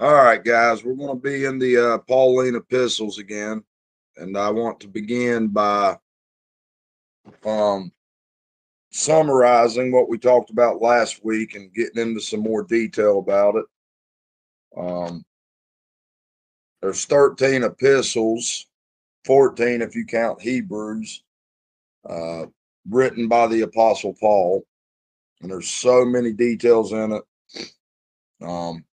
All right, guys, we're going to be in the uh, Pauline epistles again, and I want to begin by um, summarizing what we talked about last week and getting into some more detail about it. Um, there's 13 epistles, 14 if you count Hebrews, uh, written by the Apostle Paul, and there's so many details in it. Um,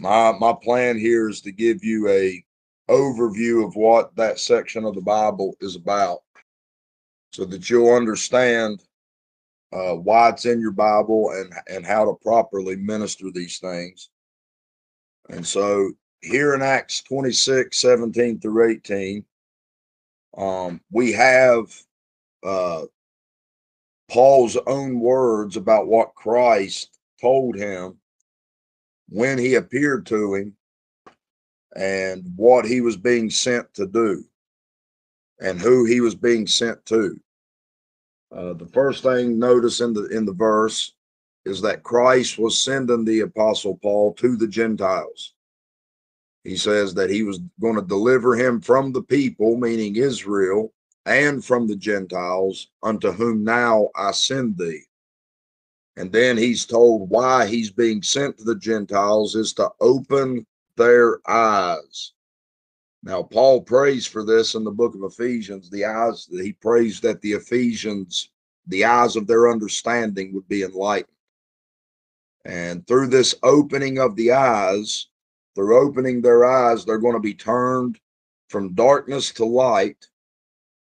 my my plan here is to give you a overview of what that section of the Bible is about, so that you'll understand uh, why it's in your Bible and and how to properly minister these things. And so here in Acts 26, 17 through 18, um, we have uh, Paul's own words about what Christ told him when he appeared to him and what he was being sent to do and who he was being sent to. Uh, the first thing notice in the in the verse is that Christ was sending the apostle Paul to the Gentiles. He says that he was going to deliver him from the people, meaning Israel, and from the Gentiles, unto whom now I send thee. And then he's told why he's being sent to the Gentiles is to open their eyes. Now, Paul prays for this in the book of Ephesians. The eyes, he prays that the Ephesians, the eyes of their understanding would be enlightened. And through this opening of the eyes, through opening their eyes, they're going to be turned from darkness to light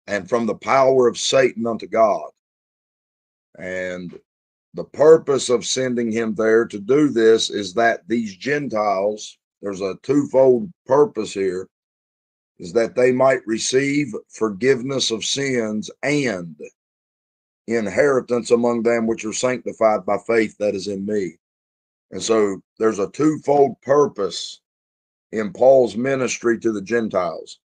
and from the power of Satan unto God. And the purpose of sending him there to do this is that these Gentiles, there's a twofold purpose here, is that they might receive forgiveness of sins and inheritance among them which are sanctified by faith that is in me. And so there's a twofold purpose in Paul's ministry to the Gentiles.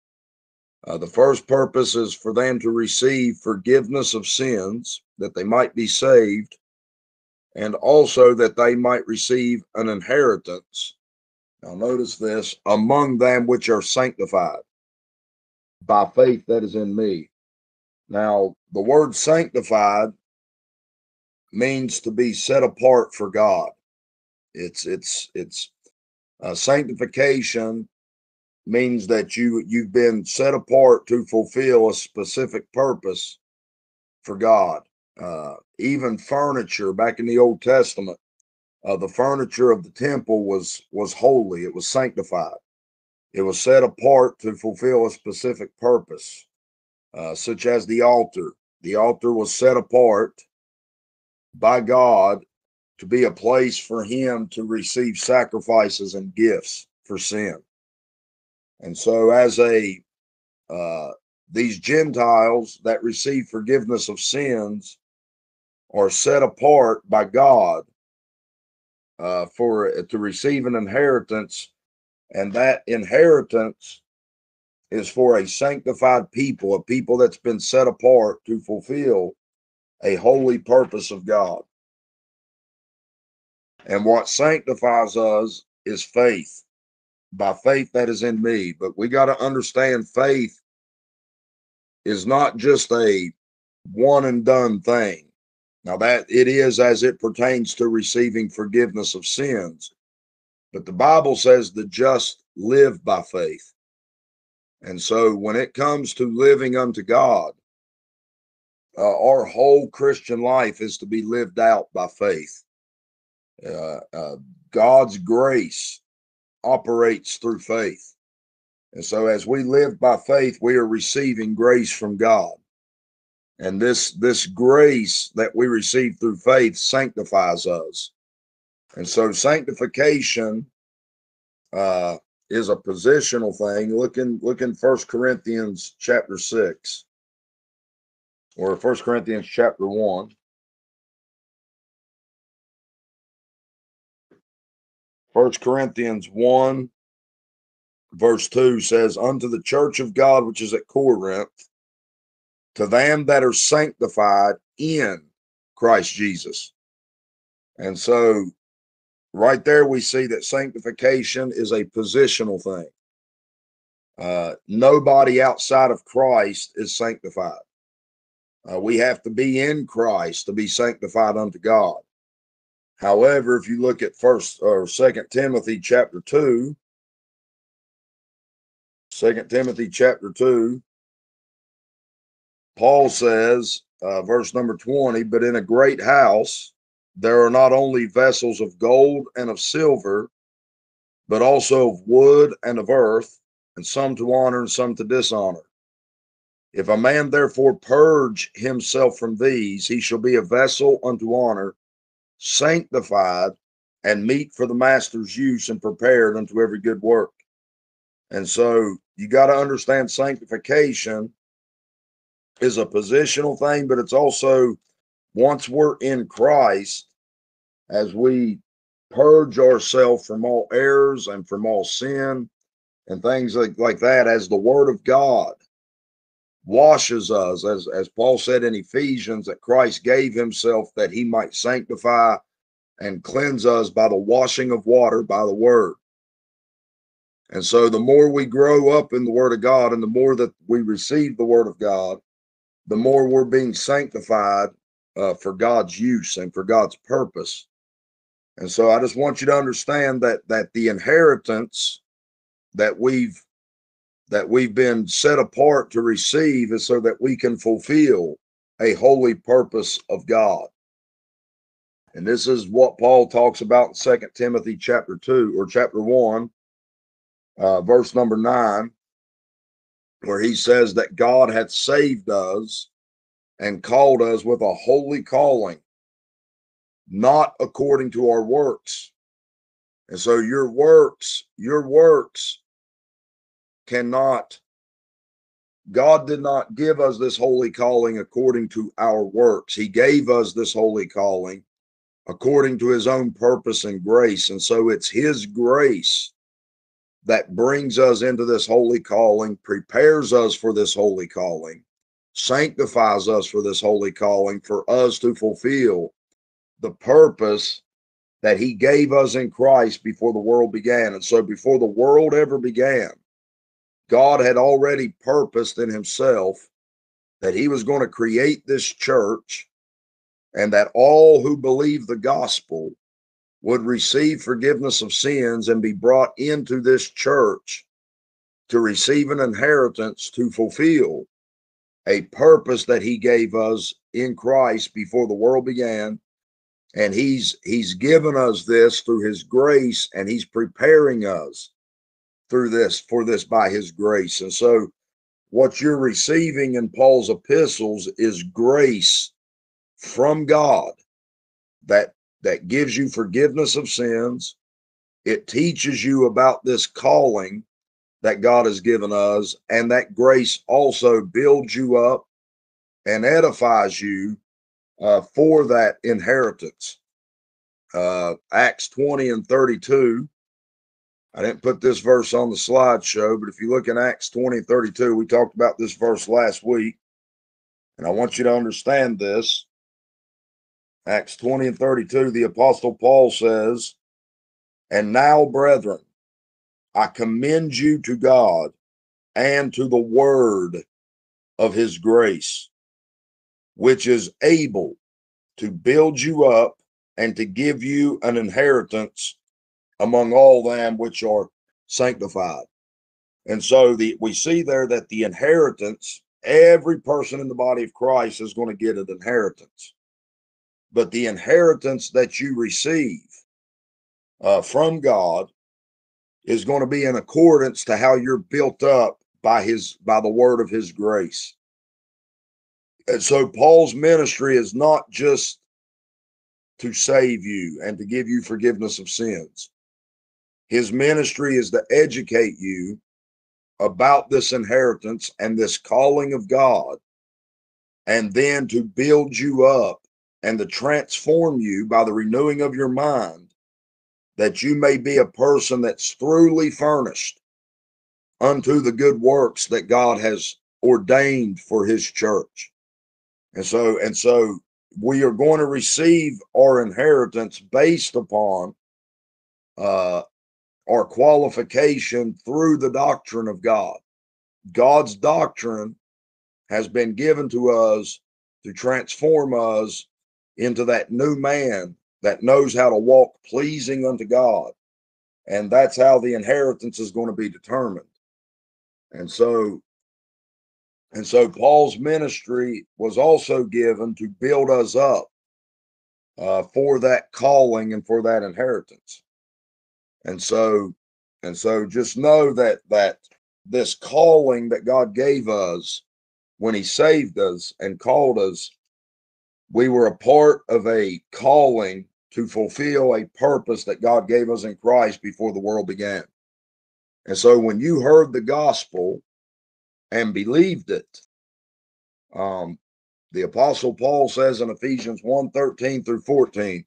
Uh, the first purpose is for them to receive forgiveness of sins, that they might be saved, and also that they might receive an inheritance. Now, notice this among them which are sanctified by faith that is in me. Now, the word sanctified means to be set apart for God. It's it's it's uh, sanctification means that you you've been set apart to fulfill a specific purpose for God. Uh, even furniture back in the Old Testament, uh, the furniture of the temple was was holy. It was sanctified. It was set apart to fulfill a specific purpose, uh, such as the altar. The altar was set apart by God to be a place for him to receive sacrifices and gifts for sin. And so, as a uh, these Gentiles that receive forgiveness of sins are set apart by God uh, for to receive an inheritance, and that inheritance is for a sanctified people, a people that's been set apart to fulfill a holy purpose of God. And what sanctifies us is faith, by faith that is in me. But we got to understand faith is not just a one and done thing. Now, that it is as it pertains to receiving forgiveness of sins. But the Bible says the just live by faith. And so when it comes to living unto God, uh, our whole Christian life is to be lived out by faith. Uh, uh, God's grace operates through faith. And so as we live by faith, we are receiving grace from God. And this this grace that we receive through faith sanctifies us. And so sanctification uh, is a positional thing. Look in look in First Corinthians chapter six or First Corinthians chapter one. First Corinthians 1, verse 2 says, Unto the church of God which is at Corinth, to them that are sanctified in Christ Jesus. And so right there we see that sanctification is a positional thing. Uh, nobody outside of Christ is sanctified. Uh, we have to be in Christ to be sanctified unto God. However, if you look at first or second Timothy chapter two, second Timothy chapter two, Paul says, uh, verse number 20, but in a great house there are not only vessels of gold and of silver, but also of wood and of earth, and some to honor and some to dishonor. If a man therefore purge himself from these, he shall be a vessel unto honor, sanctified, and meet for the master's use, and prepared unto every good work. And so you got to understand sanctification is a positional thing, but it's also once we're in Christ, as we purge ourselves from all errors and from all sin and things like, like that, as the word of God washes us, as, as Paul said in Ephesians, that Christ gave himself that he might sanctify and cleanse us by the washing of water by the word. And so the more we grow up in the word of God and the more that we receive the word of God, the more we're being sanctified uh, for God's use and for God's purpose. And so I just want you to understand that that the inheritance that we've that we've been set apart to receive is so that we can fulfill a holy purpose of God. And this is what Paul talks about in Second Timothy chapter 2 or chapter 1, uh, verse number 9, where he says that God hath saved us and called us with a holy calling, not according to our works. And so your works, your works cannot, God did not give us this holy calling according to our works. He gave us this holy calling according to his own purpose and grace. And so it's his grace that brings us into this holy calling, prepares us for this holy calling, sanctifies us for this holy calling, for us to fulfill the purpose that he gave us in Christ before the world began. And so before the world ever began, God had already purposed in himself that he was going to create this church and that all who believe the gospel would receive forgiveness of sins and be brought into this church to receive an inheritance to fulfill a purpose that he gave us in Christ before the world began. And he's he's given us this through his grace and he's preparing us through this for this by his grace. And so what you're receiving in Paul's epistles is grace from God that that gives you forgiveness of sins it teaches you about this calling that God has given us and that grace also builds you up and edifies you uh, for that inheritance. Uh, Acts 20 and 32. I didn't put this verse on the slideshow, but if you look in Acts 20 and 32, we talked about this verse last week. And I want you to understand this. Acts 20 and 32, the Apostle Paul says, And now, brethren, I commend you to God and to the word of his grace, which is able to build you up and to give you an inheritance among all them which are sanctified. And so the we see there that the inheritance, every person in the body of Christ is going to get an inheritance. But the inheritance that you receive uh, from God is going to be in accordance to how you're built up by his by the word of his grace. And so Paul's ministry is not just to save you and to give you forgiveness of sins. His ministry is to educate you about this inheritance and this calling of God, and then to build you up and to transform you by the renewing of your mind, that you may be a person that's truly furnished unto the good works that God has ordained for his church. And so, and so we are going to receive our inheritance based upon uh, our qualification through the doctrine of God. God's doctrine has been given to us to transform us into that new man that knows how to walk pleasing unto God. And that's how the inheritance is going to be determined. And so, and so Paul's ministry was also given to build us up uh, for that calling and for that inheritance. And so, and so just know that, that this calling that God gave us when he saved us and called us, we were a part of a calling to fulfill a purpose that God gave us in Christ before the world began. And so when you heard the gospel and believed it, um, the apostle Paul says in Ephesians 1 13 through 14,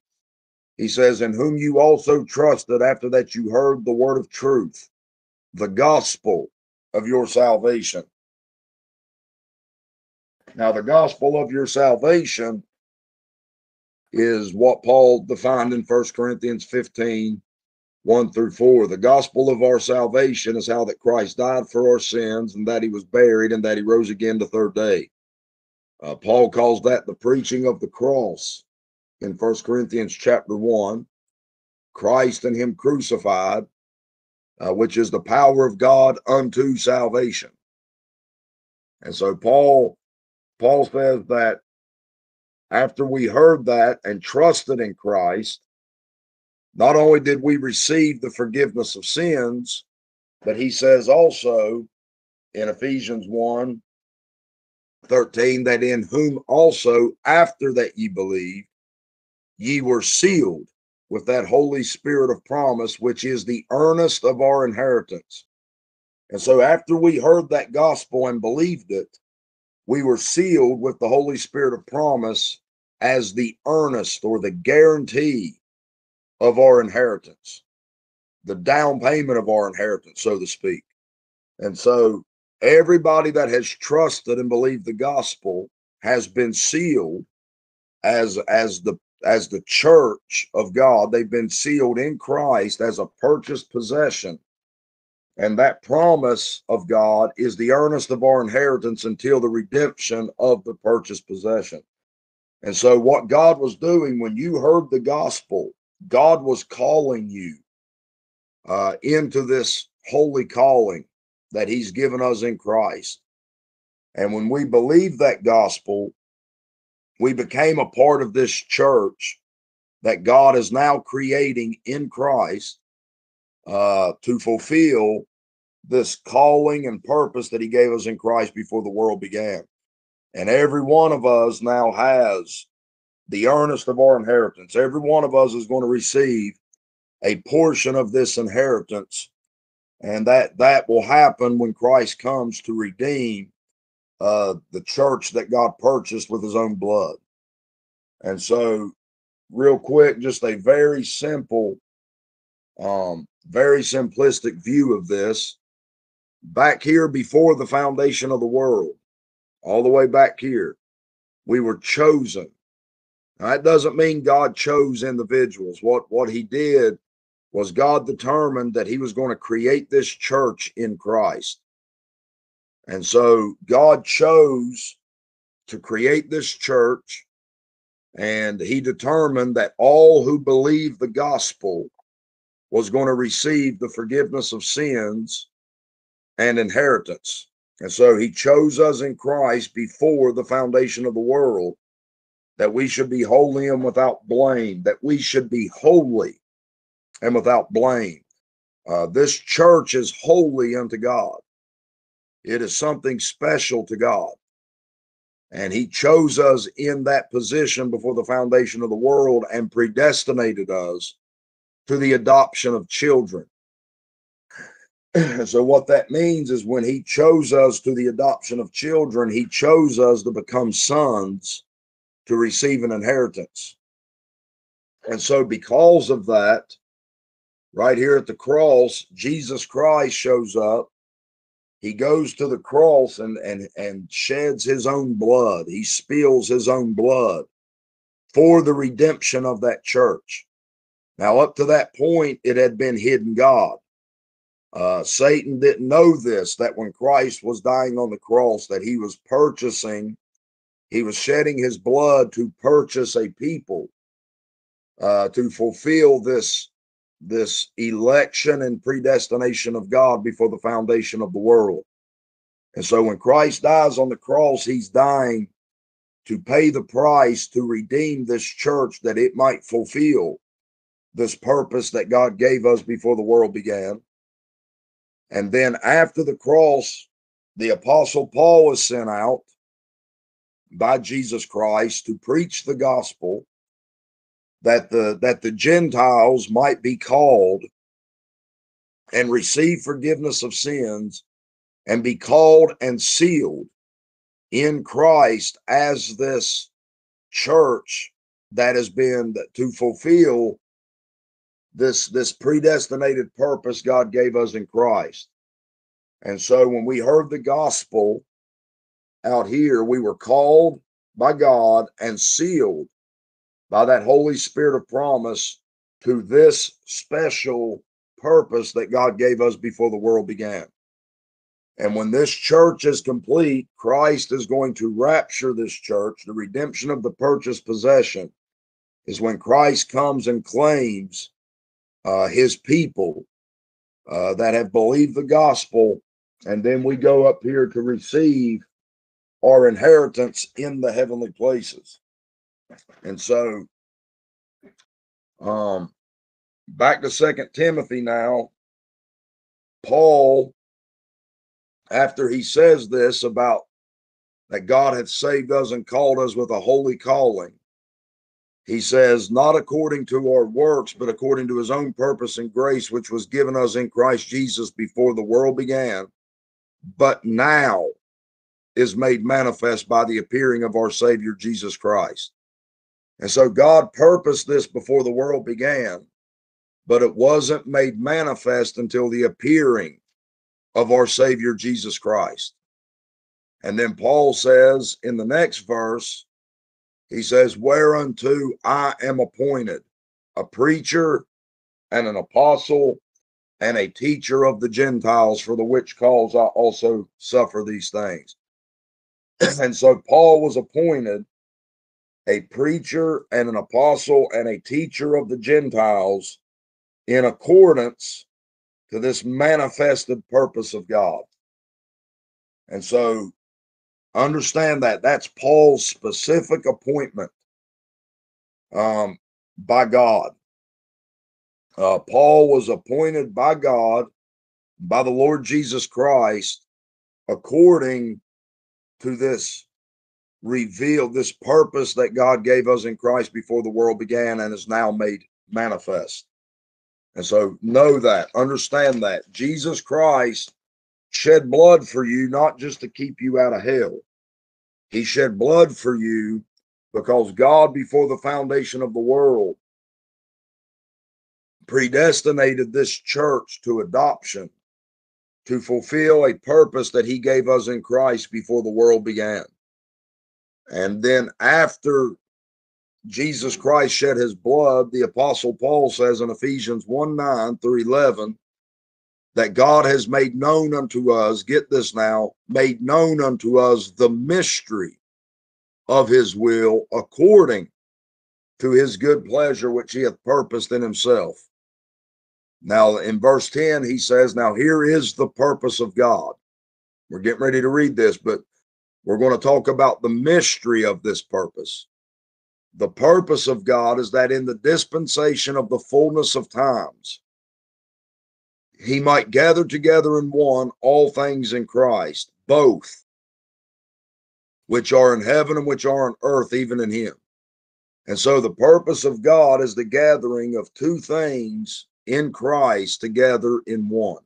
he says, In whom you also trusted after that you heard the word of truth, the gospel of your salvation. Now, the gospel of your salvation is what Paul defined in 1 Corinthians 15 1 through 4. The gospel of our salvation is how that Christ died for our sins and that he was buried and that he rose again the third day. Uh, Paul calls that the preaching of the cross in 1 Corinthians chapter 1. Christ and him crucified, uh, which is the power of God unto salvation. And so Paul Paul says that after we heard that and trusted in Christ, not only did we receive the forgiveness of sins, but he says also in Ephesians 1 13 that in whom also after that ye believed, ye were sealed with that Holy Spirit of promise, which is the earnest of our inheritance. And so after we heard that gospel and believed it, we were sealed with the Holy Spirit of promise as the earnest or the guarantee of our inheritance, the down payment of our inheritance, so to speak. And so everybody that has trusted and believed the gospel has been sealed as as the as the church of God. They've been sealed in Christ as a purchased possession. And that promise of God is the earnest of our inheritance until the redemption of the purchased possession. And so, what God was doing when you heard the gospel, God was calling you uh, into this holy calling that He's given us in Christ. And when we believe that gospel, we became a part of this church that God is now creating in Christ uh, to fulfill this calling and purpose that He gave us in Christ before the world began. And every one of us now has the earnest of our inheritance. Every one of us is going to receive a portion of this inheritance. And that that will happen when Christ comes to redeem uh, the church that God purchased with his own blood. And so, real quick, just a very simple, um, very simplistic view of this. Back here before the foundation of the world, all the way back here. We were chosen. Now, that doesn't mean God chose individuals. What, what he did was God determined that he was going to create this church in Christ. And so God chose to create this church, and he determined that all who believe the gospel was going to receive the forgiveness of sins and inheritance. And so he chose us in Christ before the foundation of the world that we should be holy and without blame, that we should be holy and without blame. Uh, this church is holy unto God. It is something special to God. And he chose us in that position before the foundation of the world and predestinated us to the adoption of children. so what that means is when he chose us to the adoption of children, he chose us to become sons to receive an inheritance. And so because of that, right here at the cross, Jesus Christ shows up. He goes to the cross and and and sheds his own blood. He spills his own blood for the redemption of that church. Now, up to that point, it had been hidden God. Uh, Satan didn't know this, that when Christ was dying on the cross, that he was purchasing, he was shedding his blood to purchase a people, uh, to fulfill this, this election and predestination of God before the foundation of the world. And so when Christ dies on the cross, he's dying to pay the price to redeem this church that it might fulfill this purpose that God gave us before the world began. And then after the cross, the apostle Paul was sent out by Jesus Christ to preach the gospel that the that the Gentiles might be called and receive forgiveness of sins and be called and sealed in Christ as this church that has been to fulfill this this predestinated purpose God gave us in Christ. And so when we heard the gospel out here, we were called by God and sealed by that Holy Spirit of promise to this special purpose that God gave us before the world began. And when this church is complete, Christ is going to rapture this church. The redemption of the purchased possession is when Christ comes and claims uh, his people uh, that have believed the gospel. And then we go up here to receive our inheritance in the heavenly places. And so, um, back to Second Timothy now. Paul after he says this about that God hath saved us and called us with a holy calling, he says, Not according to our works, but according to his own purpose and grace, which was given us in Christ Jesus before the world began, but now is made manifest by the appearing of our Savior Jesus Christ. And so God purposed this before the world began, but it wasn't made manifest until the appearing of our Savior Jesus Christ. And then Paul says in the next verse, he says, Whereunto I am appointed a preacher and an apostle and a teacher of the Gentiles, for the which cause I also suffer these things. and so Paul was appointed a preacher and an apostle and a teacher of the Gentiles in accordance to this manifested purpose of God. And so understand that that's Paul's specific appointment um, by God. Uh, Paul was appointed by God, by the Lord Jesus Christ, according to this revealed, this purpose that God gave us in Christ before the world began and is now made manifest. And so know that, understand that Jesus Christ shed blood for you, not just to keep you out of hell. He shed blood for you because God, before the foundation of the world, predestinated this church to adoption to fulfill a purpose that he gave us in Christ before the world began. And then after Jesus Christ shed his blood, the Apostle Paul says in Ephesians 1 9 through 11 that God has made known unto us, get this now, made known unto us the mystery of his will according to his good pleasure, which he hath purposed in himself. Now, in verse 10, he says, Now here is the purpose of God. We're getting ready to read this, but we're going to talk about the mystery of this purpose. The purpose of God is that in the dispensation of the fullness of times, he might gather together in one all things in Christ, both which are in heaven and which are on earth, even in him. And so the purpose of God is the gathering of two things in Christ together in one.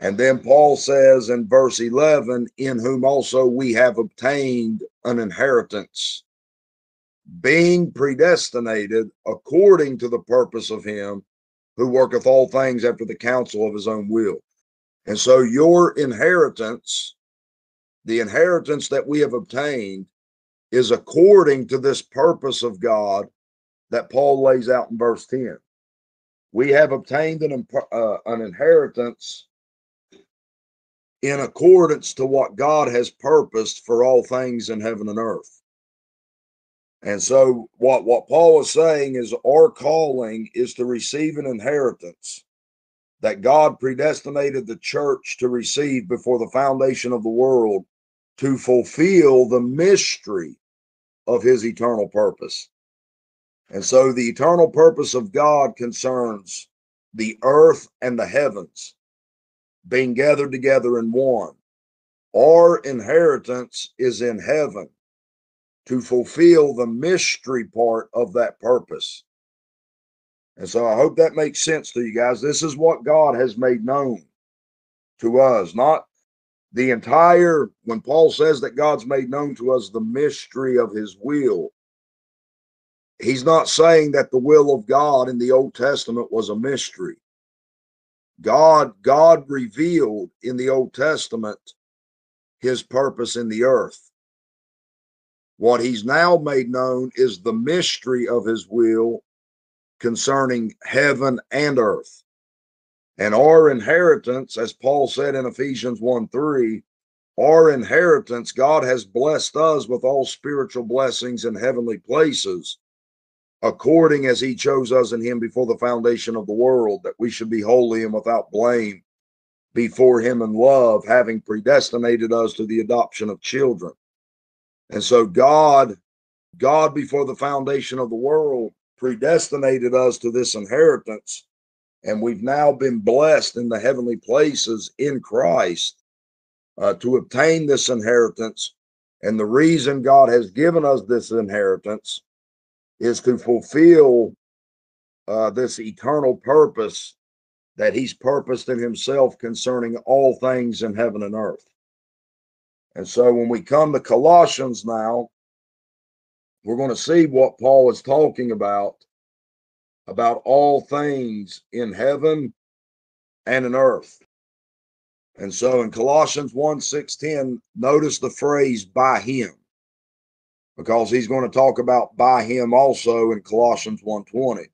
And then Paul says in verse 11, in whom also we have obtained an inheritance being predestinated according to the purpose of him who worketh all things after the counsel of his own will. And so your inheritance, the inheritance that we have obtained, is according to this purpose of God that Paul lays out in verse 10. We have obtained an, uh, an inheritance in accordance to what God has purposed for all things in heaven and earth. And so what, what Paul is saying is our calling is to receive an inheritance that God predestinated the church to receive before the foundation of the world to fulfill the mystery of his eternal purpose. And so the eternal purpose of God concerns the earth and the heavens being gathered together in one. Our inheritance is in heaven to fulfill the mystery part of that purpose. And so I hope that makes sense to you guys. This is what God has made known to us, not the entire, when Paul says that God's made known to us the mystery of his will, he's not saying that the will of God in the Old Testament was a mystery. God, God revealed in the Old Testament his purpose in the earth. What he's now made known is the mystery of his will concerning heaven and earth. And our inheritance, as Paul said in Ephesians 1 3, our inheritance, God has blessed us with all spiritual blessings in heavenly places, according as he chose us in him before the foundation of the world, that we should be holy and without blame before him in love, having predestinated us to the adoption of children. And so God, God before the foundation of the world predestinated us to this inheritance, and we've now been blessed in the heavenly places in Christ uh, to obtain this inheritance. And the reason God has given us this inheritance is to fulfill uh, this eternal purpose that He's purposed in Himself concerning all things in heaven and earth. And so when we come to Colossians now, we're going to see what Paul is talking about about all things in heaven and in earth. And so in Colossians 1 6 10, notice the phrase by him, because he's going to talk about by him also in Colossians 1 20.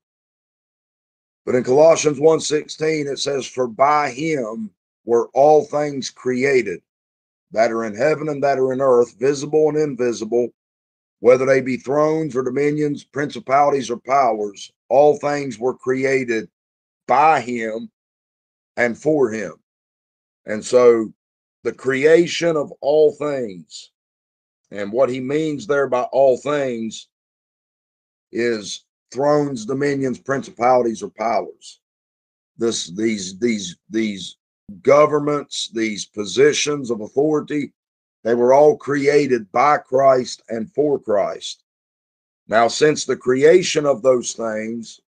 But in Colossians 1 16, it says, For by him were all things created that are in heaven and that are in earth, visible and invisible, whether they be thrones or dominions, principalities or powers, all things were created by him and for him. And so the creation of all things, and what he means there by all things is thrones, dominions, principalities, or powers. This these these these governments, these positions of authority, they were all created by Christ and for Christ. Now, since the creation of those things,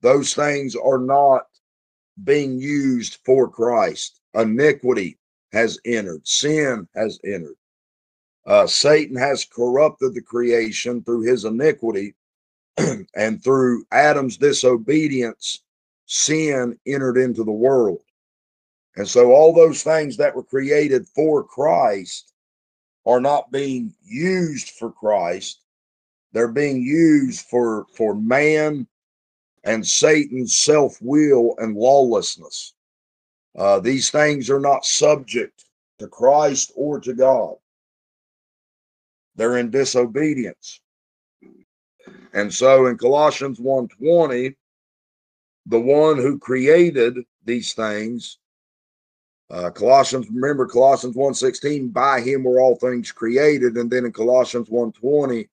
those things are not being used for Christ. Iniquity has entered, sin has entered. Uh, Satan has corrupted the creation through his iniquity, and through Adam's disobedience, sin entered into the world. And so, all those things that were created for Christ are not being used for Christ. They're being used for, for man and Satan's self will and lawlessness. Uh, these things are not subject to Christ or to God. They're in disobedience. And so in Colossians 1:20, the one who created these things uh, Colossians, remember Colossians 1.16, by him were all things created. And then in Colossians 1.20,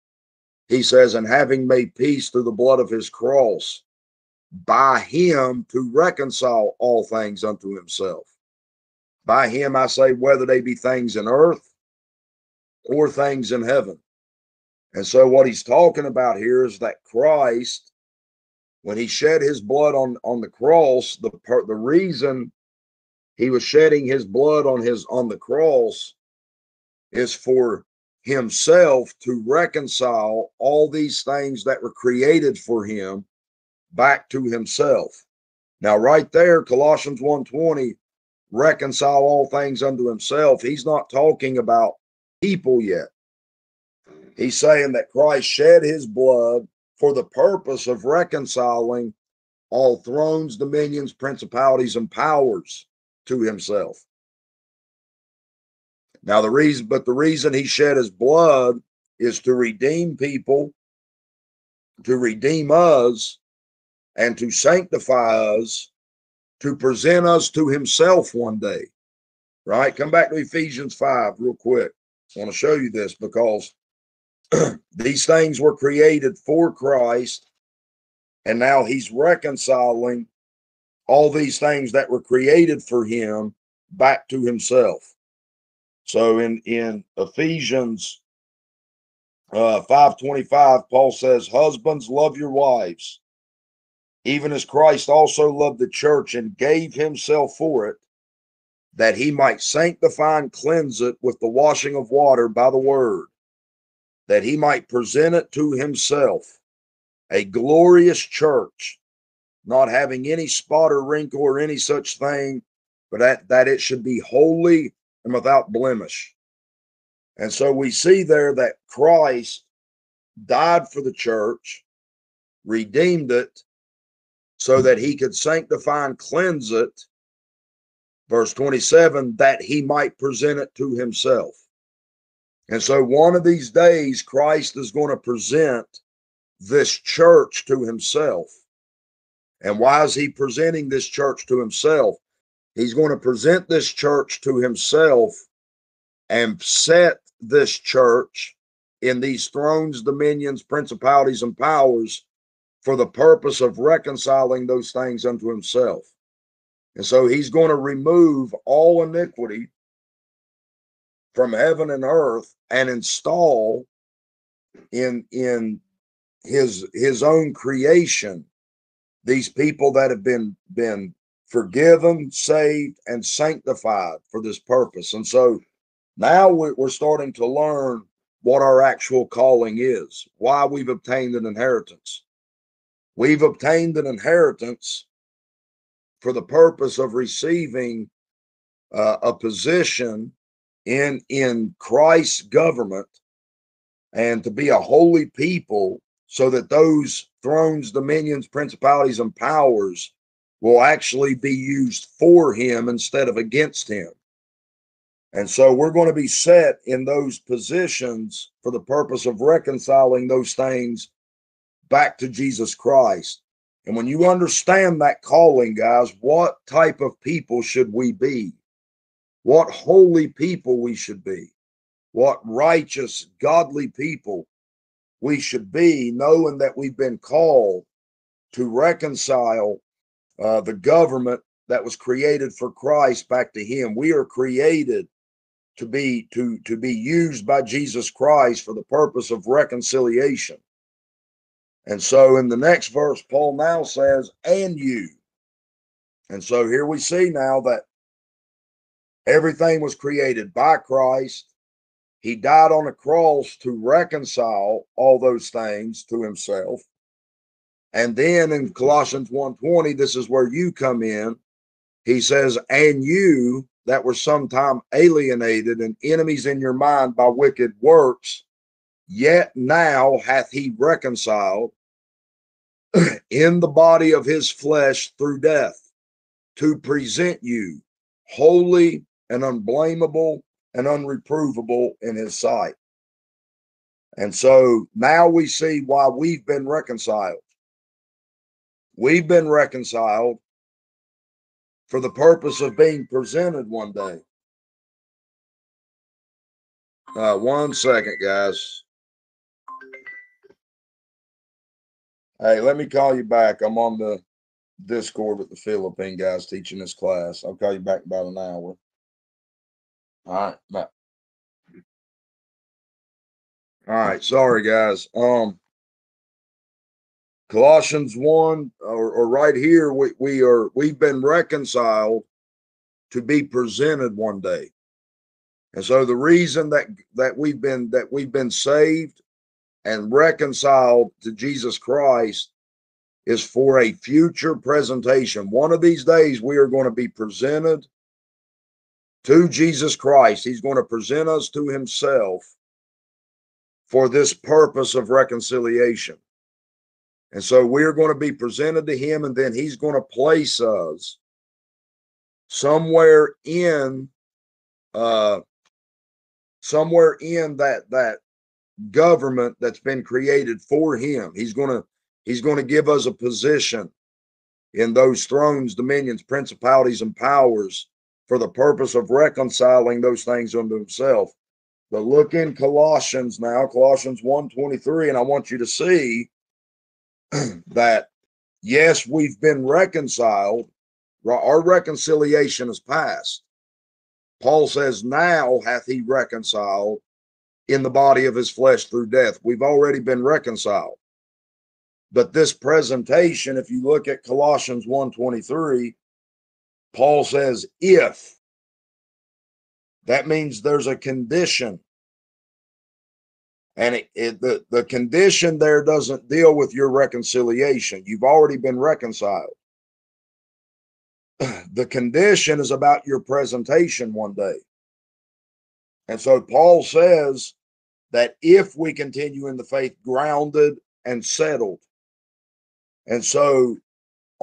he says, and having made peace through the blood of his cross, by him to reconcile all things unto himself. By him, I say, whether they be things in earth or things in heaven. And so, what he's talking about here is that Christ, when he shed his blood on, on the cross, the, the reason he was shedding his blood on his on the cross is for himself to reconcile all these things that were created for him back to himself. Now right there Colossians 1:20 reconcile all things unto himself. He's not talking about people yet. He's saying that Christ shed his blood for the purpose of reconciling all thrones, dominions, principalities, and powers to himself. Now, the reason, but the reason he shed his blood is to redeem people, to redeem us, and to sanctify us, to present us to himself one day. Right? Come back to Ephesians 5 real quick. I want to show you this because these things were created for Christ, and now he's reconciling all these things that were created for him back to himself. So in in Ephesians uh 525 Paul says husbands love your wives even as Christ also loved the church and gave himself for it that he might sanctify and cleanse it with the washing of water by the word that he might present it to himself a glorious church not having any spot or wrinkle or any such thing but that that it should be holy and without blemish. And so we see there that Christ died for the church, redeemed it, so that he could sanctify and cleanse it. Verse 27 that he might present it to himself. And so one of these days, Christ is going to present this church to himself. And why is he presenting this church to himself? He's going to present this church to himself and set this church in these thrones, dominions, principalities, and powers for the purpose of reconciling those things unto himself. And so he's going to remove all iniquity from heaven and earth and install in in his his own creation these people that have been been forgiven, saved, and sanctified for this purpose. And so now we're starting to learn what our actual calling is, why we've obtained an inheritance. We've obtained an inheritance for the purpose of receiving uh, a position in in Christ's government and to be a holy people so that those thrones, dominions, principalities, and powers will actually be used for him instead of against him. And so we're going to be set in those positions for the purpose of reconciling those things back to Jesus Christ. And when you understand that calling, guys, what type of people should we be? What holy people we should be? What righteous, godly people we should be, knowing that we've been called to reconcile uh, the government that was created for Christ back to him. We are created to be to to be used by Jesus Christ for the purpose of reconciliation. And so in the next verse Paul now says and you. And so here we see now that everything was created by Christ. He died on a cross to reconcile all those things to himself. And then in Colossians 1:20, this is where you come in. He says, "And you that were sometime alienated and enemies in your mind by wicked works, yet now hath he reconciled in the body of his flesh through death to present you holy and unblameable and unreprovable in his sight." And so now we see why we've been reconciled. We've been reconciled for the purpose of being presented one day. Uh, one second, guys. Hey, let me call you back. I'm on the Discord with the Philippine guys teaching this class. I'll call you back about an hour. All right, bye. All right, sorry guys. Um, Colossians 1 or, or right here we, we are we've been reconciled to be presented one day. And so the reason that that we've been that we've been saved and reconciled to Jesus Christ is for a future presentation. One of these days we are going to be presented to Jesus Christ. He's going to present us to himself for this purpose of reconciliation. And so we're going to be presented to him, and then he's going to place us somewhere in uh somewhere in that that government that's been created for him. He's going to he's going to give us a position in those thrones, dominions, principalities, and powers for the purpose of reconciling those things unto himself. But look in Colossians now, Colossians 1:23, and I want you to see that yes, we've been reconciled, our reconciliation is past. Paul says, Now hath he reconciled in the body of his flesh through death. We've already been reconciled. But this presentation, if you look at Colossians 1:23, Paul says, if that means there's a condition. And it, it, the, the condition there doesn't deal with your reconciliation. You've already been reconciled. The condition is about your presentation one day. And so Paul says that if we continue in the faith, grounded and settled. And so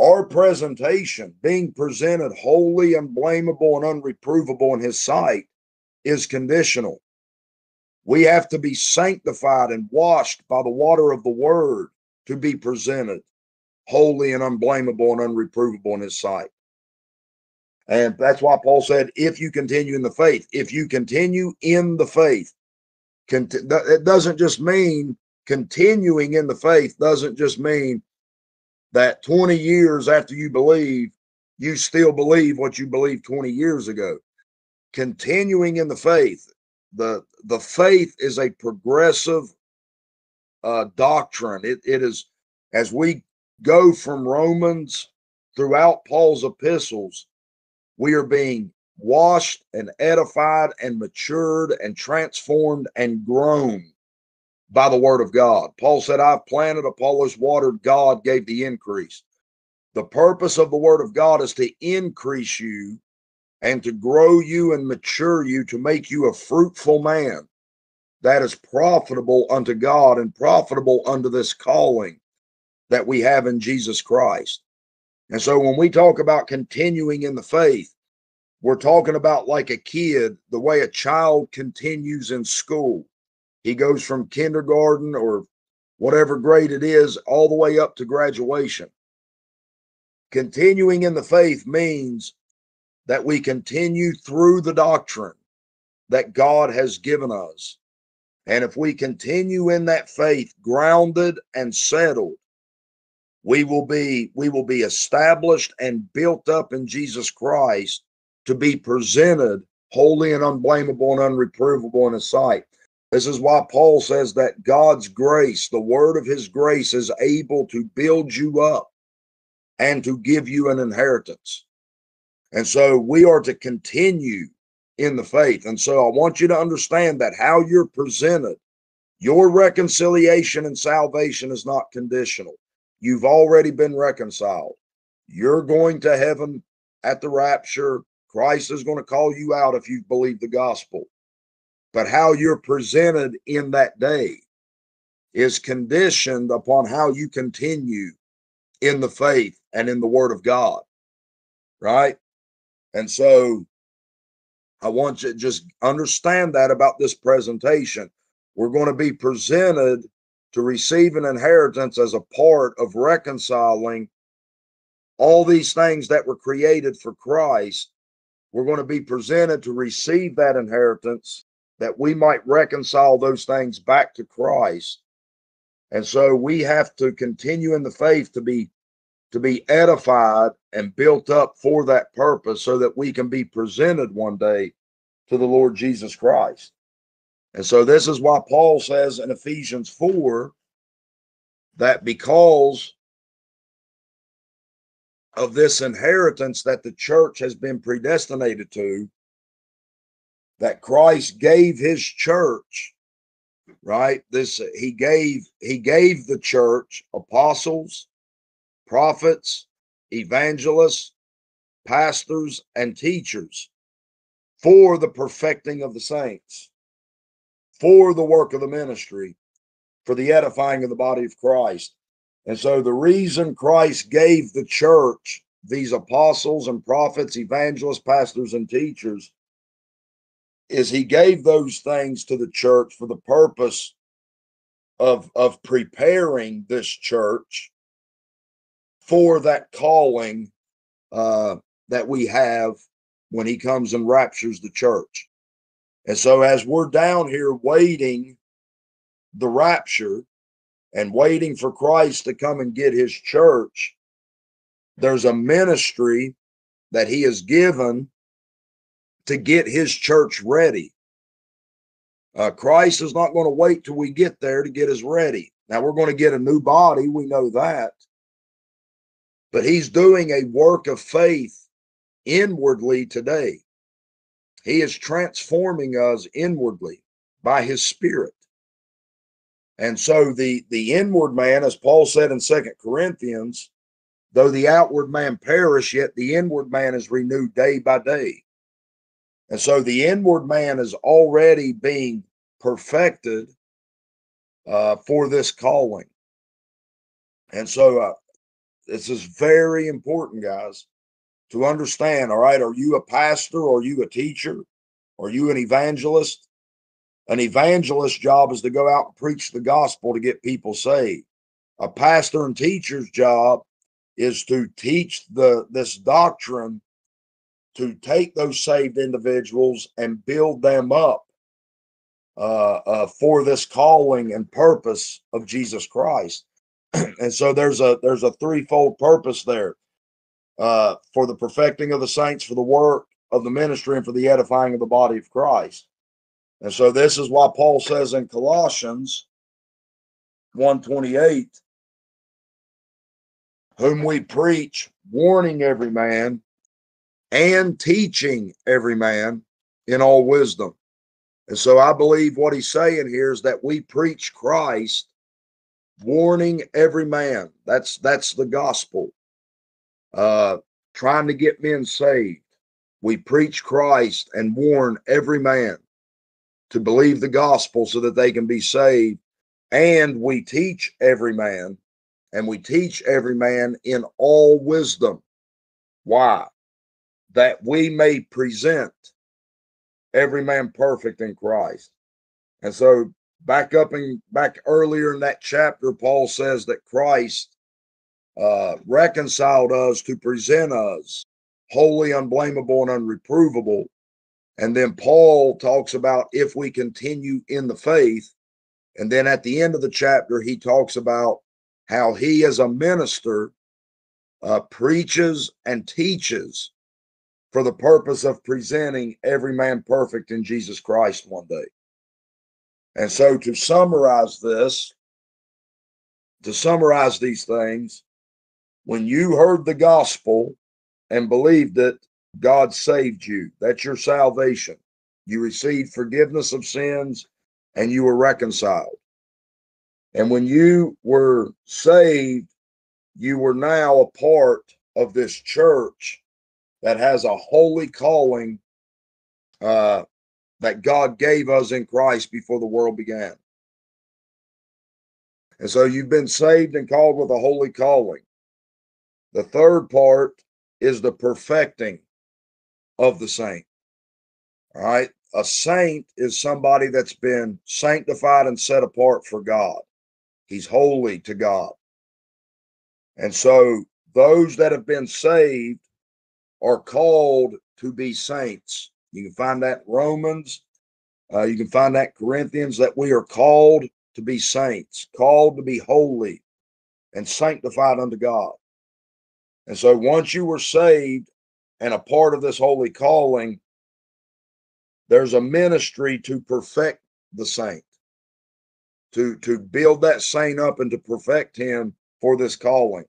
our presentation, being presented holy, unblameable, and unreprovable in his sight, is conditional. We have to be sanctified and washed by the water of the word to be presented holy and unblameable and unreprovable in his sight. And that's why Paul said, if you continue in the faith, if you continue in the faith, it doesn't just mean continuing in the faith, doesn't just mean that 20 years after you believe, you still believe what you believed 20 years ago. Continuing in the faith, the the faith is a progressive uh, doctrine. It, it is as we go from Romans throughout Paul's epistles, we are being washed and edified and matured and transformed and grown by the word of God. Paul said, I've planted, Apollos watered, God gave the increase. The purpose of the word of God is to increase you and to grow you and mature you to make you a fruitful man that is profitable unto God and profitable unto this calling that we have in Jesus Christ. And so when we talk about continuing in the faith, we're talking about like a kid, the way a child continues in school. He goes from kindergarten or whatever grade it is all the way up to graduation. Continuing in the faith means that we continue through the doctrine that God has given us. And if we continue in that faith, grounded and settled, we will be we will be established and built up in Jesus Christ to be presented holy and unblameable and unreprovable in his sight. This is why Paul says that God's grace, the word of his grace, is able to build you up and to give you an inheritance. And so we are to continue in the faith. And so I want you to understand that how you're presented, your reconciliation and salvation is not conditional. You've already been reconciled. You're going to heaven at the rapture. Christ is going to call you out if you believe the gospel. But how you're presented in that day is conditioned upon how you continue in the faith and in the word of God. Right? And so I want you to just understand that about this presentation. We're going to be presented to receive an inheritance as a part of reconciling all these things that were created for Christ. We're going to be presented to receive that inheritance that we might reconcile those things back to Christ. And so we have to continue in the faith to be to be edified and built up for that purpose so that we can be presented one day to the Lord Jesus Christ. And so this is why Paul says in Ephesians 4 that because of this inheritance that the church has been predestinated to, that Christ gave his church, right? This he gave he gave the church apostles, prophets, evangelists, pastors, and teachers for the perfecting of the saints, for the work of the ministry, for the edifying of the body of Christ, And so the reason Christ gave the church these apostles and prophets, evangelists, pastors, and teachers is he gave those things to the church for the purpose of, of preparing this church for that calling uh, that we have when he comes and raptures the church. And so, as we're down here waiting the rapture and waiting for Christ to come and get his church, there's a ministry that he has given to get his church ready. Uh, Christ is not going to wait till we get there to get us ready. Now, we're going to get a new body. We know that. But he's doing a work of faith inwardly today. He is transforming us inwardly by his spirit. And so the, the inward man, as Paul said in Second Corinthians, though the outward man perish, yet the inward man is renewed day by day. And so the inward man is already being perfected uh, for this calling. And so uh, this is very important, guys, to understand. All right, are you a pastor? Are you a teacher? Are you an evangelist? An evangelist job is to go out and preach the gospel to get people saved. A pastor and teacher's job is to teach the this doctrine to take those saved individuals and build them up uh, uh, for this calling and purpose of Jesus Christ. and so there's a there's a threefold purpose there uh, for the perfecting of the saints, for the work of the ministry, and for the edifying of the body of Christ. And so this is why Paul says in Colossians 128, whom we preach, warning every man and teaching every man in all wisdom. And so I believe what he's saying here is that we preach Christ, warning every man. That's that's the gospel. Uh trying to get men saved. We preach Christ and warn every man to believe the gospel so that they can be saved. And we teach every man, and we teach every man in all wisdom. Why? That we may present every man perfect in Christ. And so back up and back earlier in that chapter, Paul says that Christ uh, reconciled us to present us holy, unblameable, and unreprovable. And then Paul talks about if we continue in the faith. And then at the end of the chapter, he talks about how he, as a minister, uh, preaches and teaches for the purpose of presenting every man perfect in Jesus Christ one day. And so, to summarize this, to summarize these things, when you heard the gospel and believed it, God saved you. That's your salvation. You received forgiveness of sins and you were reconciled. And when you were saved, you were now a part of this church that has a holy calling uh, that God gave us in Christ before the world began. And so you've been saved and called with a holy calling. The third part is the perfecting of the saint. All right. A saint is somebody that's been sanctified and set apart for God. He's holy to God. And so those that have been saved are called to be saints. You can find that Romans. Uh, you can find that Corinthians that we are called to be saints, called to be holy and sanctified unto God. And so once you were saved and a part of this holy calling, there's a ministry to perfect the saint, to, to build that saint up and to perfect him for this calling.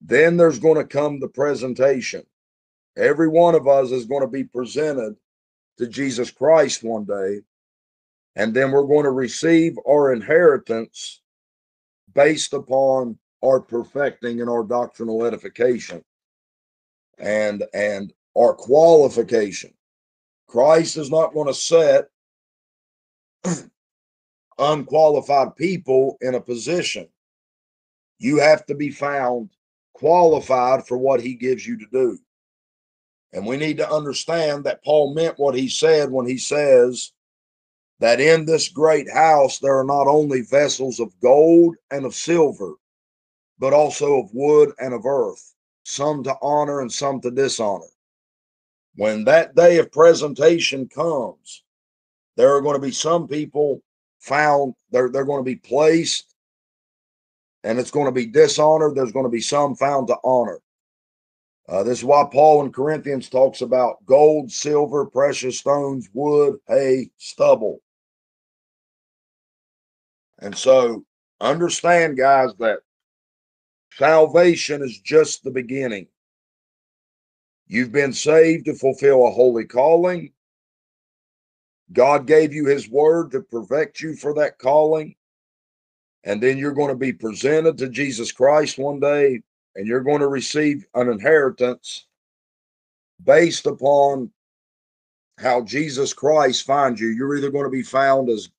Then there's going to come the presentation. Every one of us is going to be presented to Jesus Christ one day. And then we're going to receive our inheritance based upon our perfecting and our doctrinal edification and and our qualification. Christ is not going to set unqualified people in a position you have to be found qualified for what he gives you to do. And we need to understand that Paul meant what he said when he says that in this great house there are not only vessels of gold and of silver, but also of wood and of earth, some to honor and some to dishonor. When that day of presentation comes, there are going to be some people found, they're, they're going to be placed, and it's going to be dishonored. There's going to be some found to honor. Uh, this is why Paul in Corinthians talks about gold, silver, precious stones, wood, hay, stubble. And so understand, guys, that salvation is just the beginning. You've been saved to fulfill a holy calling. God gave you his word to perfect you for that calling. And then you're going to be presented to Jesus Christ one day and you're going to receive an inheritance based upon how Jesus Christ finds you. You're either going to be found as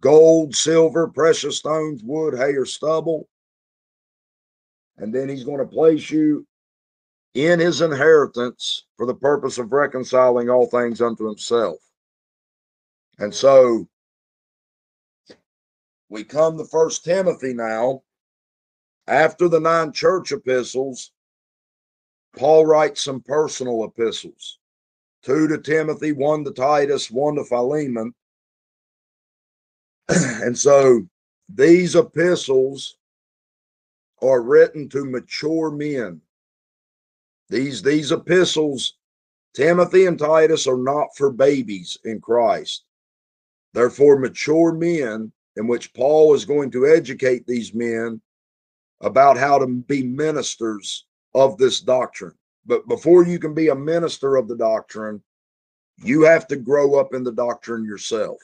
gold, silver, precious stones, wood, hay, or stubble. And then he's going to place you in his inheritance for the purpose of reconciling all things unto himself. And so we come to First Timothy now. After the nine church epistles, Paul writes some personal epistles two to Timothy, one to Titus, one to Philemon. and so these epistles are written to mature men. These, these epistles, Timothy and Titus, are not for babies in Christ. They're for mature men in which Paul is going to educate these men about how to be ministers of this doctrine. But before you can be a minister of the doctrine, you have to grow up in the doctrine yourself.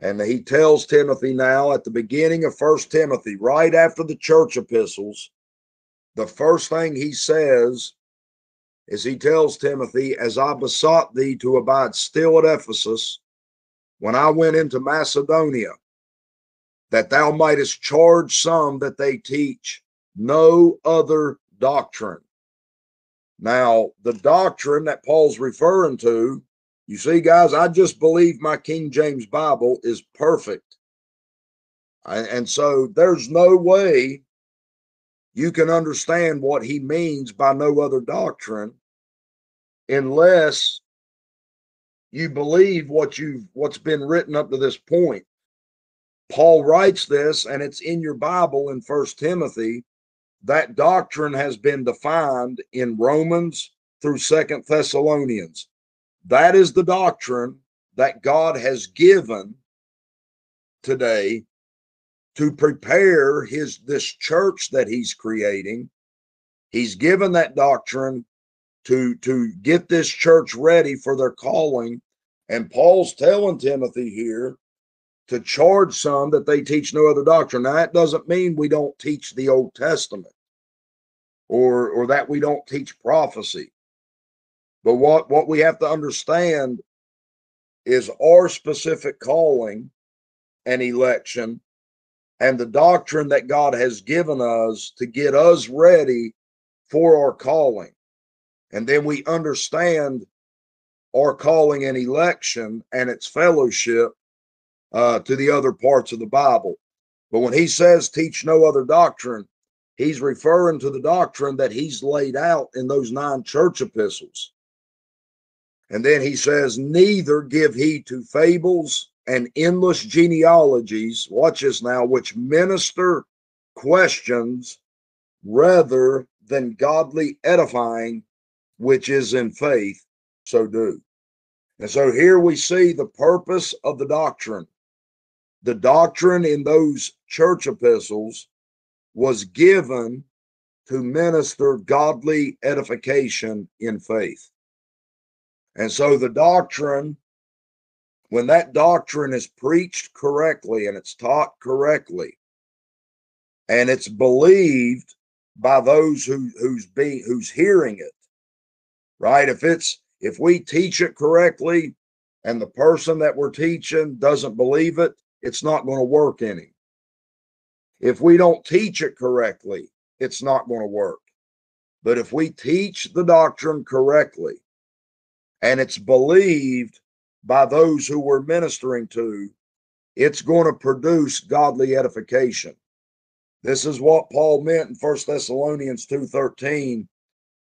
And he tells Timothy now at the beginning of First Timothy, right after the church epistles, the first thing he says is he tells Timothy, As I besought thee to abide still at Ephesus, when I went into Macedonia, that thou mightest charge some that they teach no other doctrine. Now, the doctrine that Paul's referring to you see, guys, I just believe my King James Bible is perfect. And so there's no way you can understand what he means by no other doctrine unless you believe what you've what's been written up to this point. Paul writes this, and it's in your Bible in First Timothy. That doctrine has been defined in Romans through Second Thessalonians. That is the doctrine that God has given today to prepare his this church that he's creating. He's given that doctrine to to get this church ready for their calling. And Paul's telling Timothy here to charge some that they teach no other doctrine. Now that doesn't mean we don't teach the Old Testament or or that we don't teach prophecy. But what, what we have to understand is our specific calling and election and the doctrine that God has given us to get us ready for our calling. And then we understand our calling and election and its fellowship uh, to the other parts of the Bible. But when he says teach no other doctrine, he's referring to the doctrine that he's laid out in those nine church epistles. And then he says, Neither give heed to fables and endless genealogies. Watch this now, which minister questions rather than godly edifying, which is in faith, so do. And so here we see the purpose of the doctrine. The doctrine in those church epistles was given to minister godly edification in faith. And so the doctrine, when that doctrine is preached correctly and it's taught correctly, and it's believed by those who who's being who's hearing it, right? If it's if we teach it correctly and the person that we're teaching doesn't believe it, it's not going to work any. If we don't teach it correctly, it's not going to work. But if we teach the doctrine correctly and it's believed by those who we're ministering to, it's going to produce godly edification. This is what Paul meant in First Thessalonians 2:13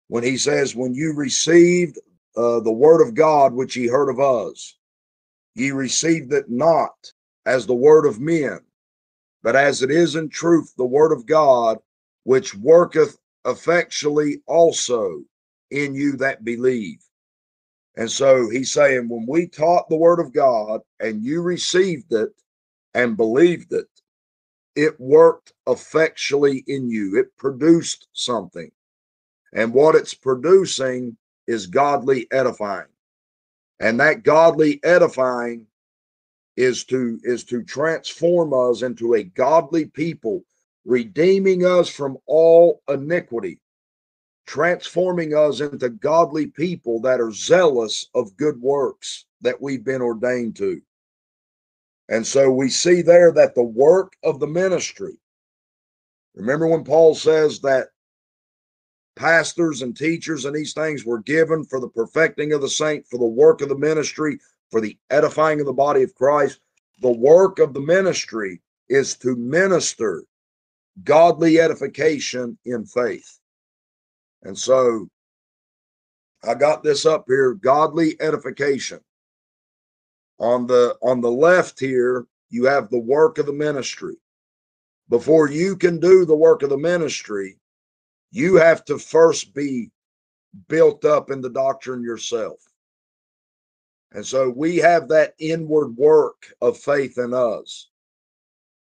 when he says, When you received uh, the word of God which ye heard of us, ye received it not as the word of men, but as it is in truth the word of God, which worketh effectually also in you that believe. And so he's saying, when we taught the word of God and you received it and believed it, it worked effectually in you. It produced something. And what it's producing is godly edifying. And that godly edifying is to is to transform us into a godly people, redeeming us from all iniquity, transforming us into godly people that are zealous of good works that we've been ordained to. And so we see there that the work of the ministry, remember when Paul says that pastors and teachers and these things were given for the perfecting of the saint, for the work of the ministry, for the edifying of the body of Christ. The work of the ministry is to minister godly edification in faith. And so I got this up here godly edification. On the on the left here, you have the work of the ministry. Before you can do the work of the ministry, you have to first be built up in the doctrine yourself. And so we have that inward work of faith in us.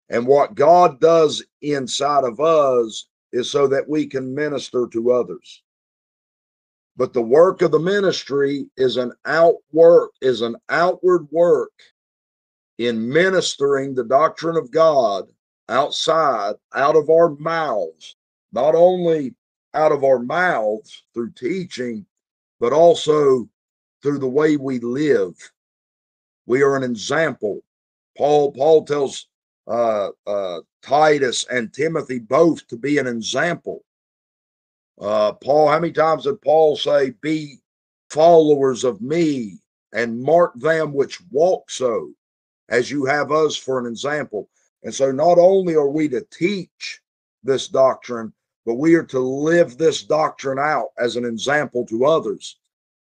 And what God does inside of us is so that we can minister to others. But the work of the ministry is an outwork, is an outward work in ministering the doctrine of God outside, out of our mouths, not only out of our mouths through teaching, but also through the way we live. We are an example. Paul Paul tells uh, uh, Titus and Timothy both to be an example. Uh, Paul, how many times did Paul say, Be followers of me and mark them which walk so, as you have us for an example? And so, not only are we to teach this doctrine, but we are to live this doctrine out as an example to others.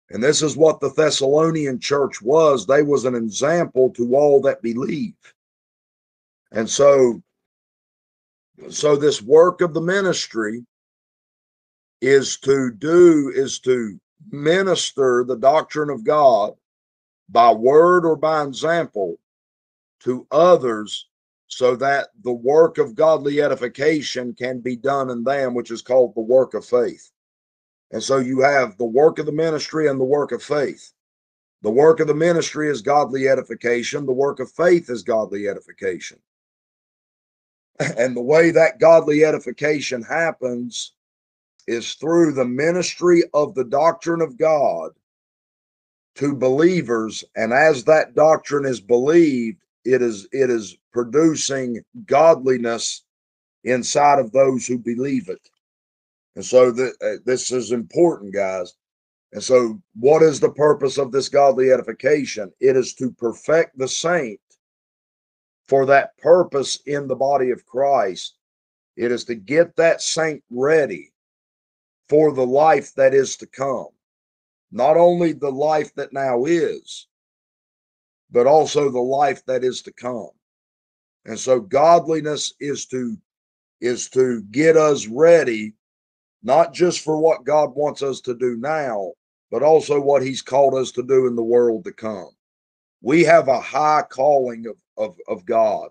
And this is what the Thessalonian church was. They was an example to all that believe. And so, so this work of the ministry is to do is to minister the doctrine of God by word or by example to others so that the work of godly edification can be done in them which is called the work of faith. And so you have the work of the ministry and the work of faith. The work of the ministry is godly edification. The work of faith is godly edification. And the way that godly edification happens is through the ministry of the doctrine of God to believers. And as that doctrine is believed it is it is producing godliness inside of those who believe it. And so the, uh, this is important guys. And so what is the purpose of this godly edification? It is to perfect the saint for that purpose in the body of christ. It is to get that saint ready for the life that is to come. Not only the life that now is, but also the life that is to come. And so godliness is to is to get us ready not just for what God wants us to do now, but also what he's called us to do in the world to come. We have a high calling of, of, of God.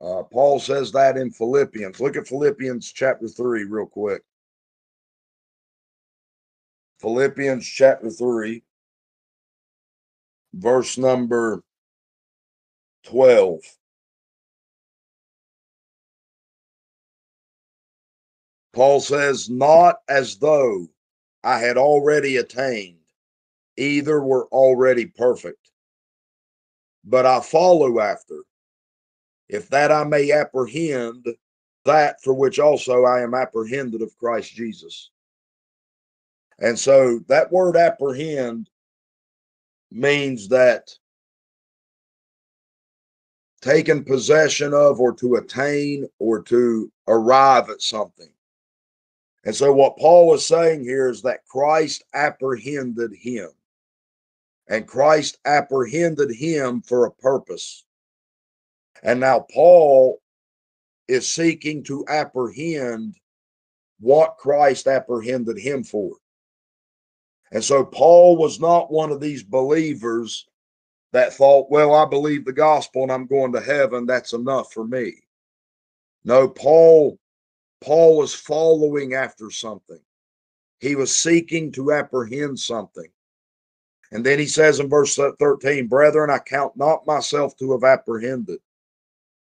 Uh, Paul says that in Philippians. Look at Philippians chapter 3 real quick. Philippians chapter 3, verse number 12. Paul says, Not as though I had already attained, either were already perfect, but I follow after, if that I may apprehend that for which also I am apprehended of Christ Jesus. And so that word apprehend means that taken possession of or to attain or to arrive at something. And so what Paul is saying here is that Christ apprehended him. And Christ apprehended him for a purpose. And now Paul is seeking to apprehend what Christ apprehended him for. And so Paul was not one of these believers that thought, well, I believe the gospel and I'm going to heaven. That's enough for me. No, Paul, Paul was following after something. He was seeking to apprehend something. And then he says in verse 13, Brethren, I count not myself to have apprehended,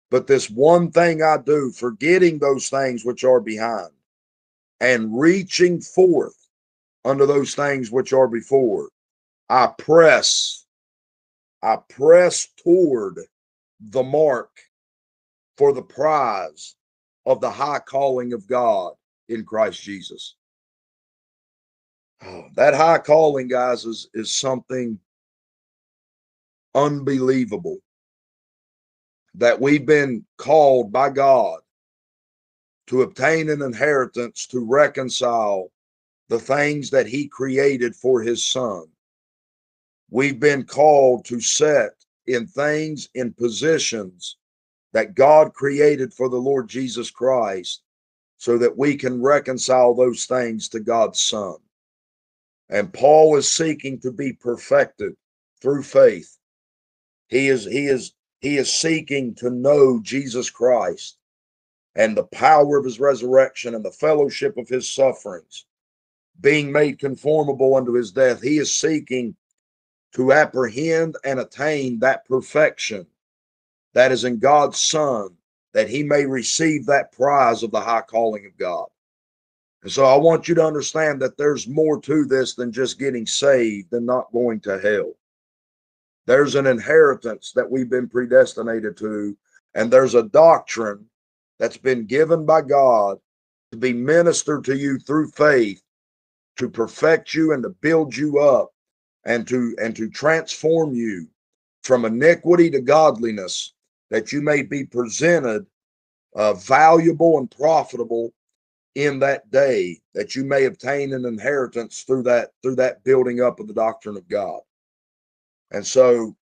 but this one thing I do, forgetting those things which are behind, and reaching forth unto those things which are before, I press I press toward the mark for the prize of the high calling of God in Christ Jesus. Oh, that high calling, guys, is, is something unbelievable that we've been called by God to obtain an inheritance to reconcile the things that He created for His Son. We've been called to set in things, in positions that God created for the Lord Jesus Christ so that we can reconcile those things to God's Son. And Paul is seeking to be perfected through faith. He is, he is, he is seeking to know Jesus Christ and the power of his resurrection and the fellowship of his sufferings, being made conformable unto his death. He is seeking to apprehend and attain that perfection that is in God's Son, that he may receive that prize of the high calling of God. And so I want you to understand that there's more to this than just getting saved and not going to hell. There's an inheritance that we've been predestinated to, and there's a doctrine that's been given by God to be ministered to you through faith to perfect you and to build you up and to and to transform you from iniquity to godliness that you may be presented uh, valuable and profitable in that day that you may obtain an inheritance through that through that building up of the doctrine of god. And so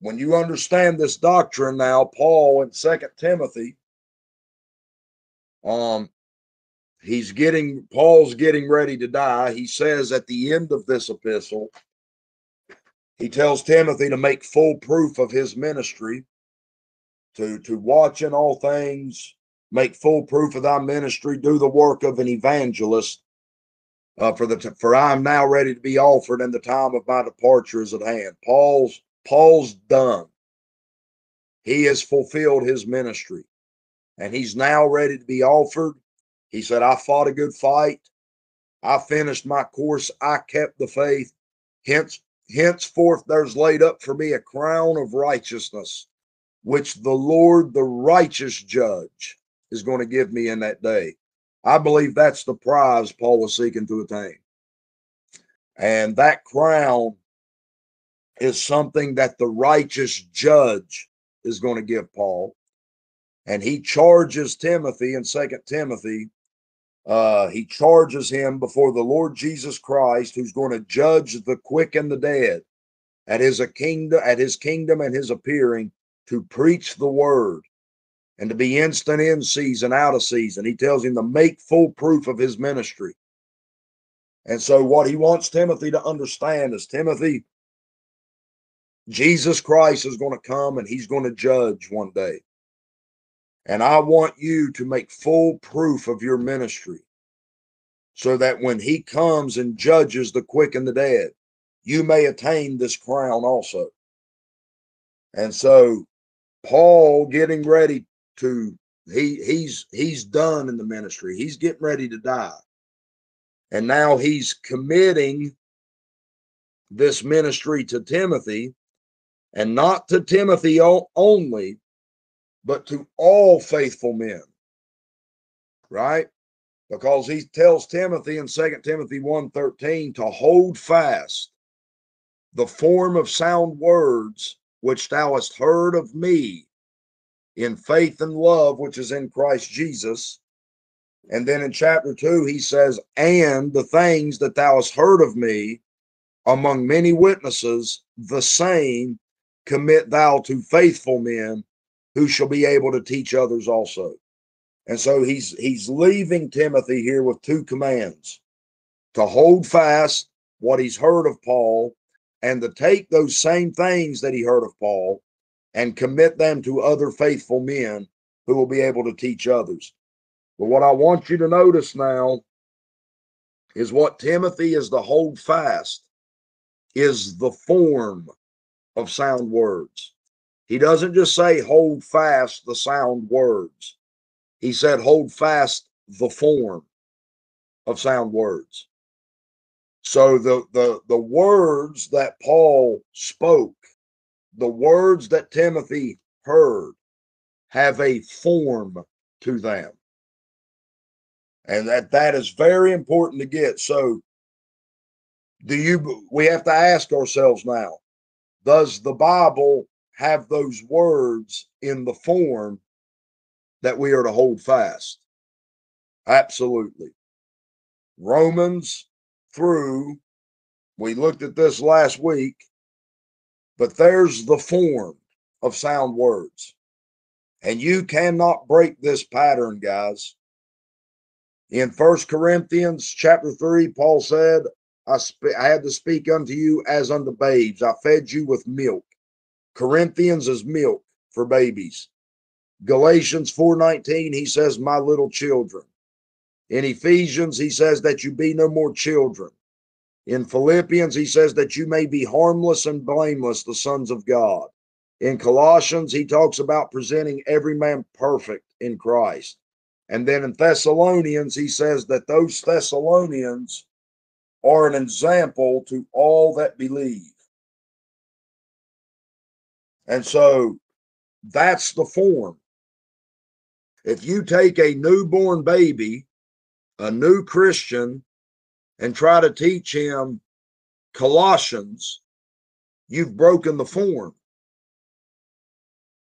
when you understand this doctrine now paul in second timothy um he's getting paul's getting ready to die he says at the end of this epistle he tells Timothy to make full proof of his ministry, to, to watch in all things, make full proof of thy ministry, do the work of an evangelist. Uh, for the for I am now ready to be offered, and the time of my departure is at hand. Paul's Paul's done. He has fulfilled his ministry, and he's now ready to be offered. He said, "I fought a good fight. I finished my course. I kept the faith. Hence, Henceforth there's laid up for me a crown of righteousness, which the Lord, the righteous judge, is going to give me in that day. I believe that's the prize Paul was seeking to attain. And that crown is something that the righteous judge is going to give Paul. And he charges Timothy in Second Timothy uh, he charges him before the Lord Jesus Christ, who's going to judge the quick and the dead at his kingdom, at his kingdom and his appearing to preach the word and to be instant in season, out of season. He tells him to make full proof of his ministry. And so, what he wants Timothy to understand is Timothy, Jesus Christ is going to come and he's going to judge one day. And I want you to make full proof of your ministry so that when he comes and judges the quick and the dead, you may attain this crown also. And so Paul getting ready to he he's he's done in the ministry. He's getting ready to die. And now he's committing this ministry to Timothy and not to Timothy only, but to all faithful men right? Because he tells Timothy in 2 Timothy 1:13 to hold fast the form of sound words which thou hast heard of me in faith and love which is in Christ Jesus. And then in chapter 2 he says, "And the things that thou hast heard of me among many witnesses, the same commit thou to faithful men who shall be able to teach others also. And so he's he's leaving Timothy here with two commands to hold fast what he's heard of Paul and to take those same things that he heard of Paul and commit them to other faithful men who will be able to teach others. But what I want you to notice now is what Timothy is to hold fast is the form of sound words. He doesn't just say, hold fast the sound words. He said, hold fast the form of sound words. So the, the, the words that Paul spoke, the words that Timothy heard, have a form to them. And that, that is very important to get. So do you we have to ask ourselves now does the bible have those words in the form that we are to hold fast absolutely romans through we looked at this last week but there's the form of sound words and you cannot break this pattern guys in first corinthians chapter 3 paul said I, sp- I had to speak unto you as unto babes. I fed you with milk. Corinthians is milk for babies. Galatians 4:19 he says my little children. In Ephesians he says that you be no more children. In Philippians he says that you may be harmless and blameless the sons of God. In Colossians he talks about presenting every man perfect in Christ. And then in Thessalonians he says that those Thessalonians are an example to all that believe. And so that's the form. If you take a newborn baby, a new Christian, and try to teach him Colossians, you've broken the form.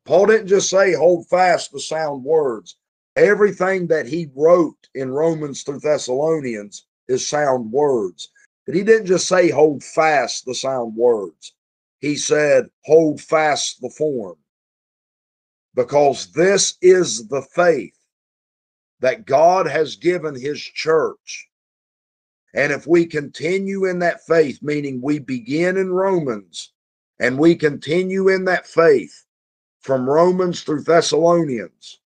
Paul didn't just say, hold fast the sound words. Everything that he wrote in Romans through Thessalonians is sound words. But he didn't just say, hold fast the sound words. He said, hold fast the form. Because this is the faith that God has given his church. And if we continue in that faith, meaning we begin in Romans and we continue in that faith from Romans through Thessalonians,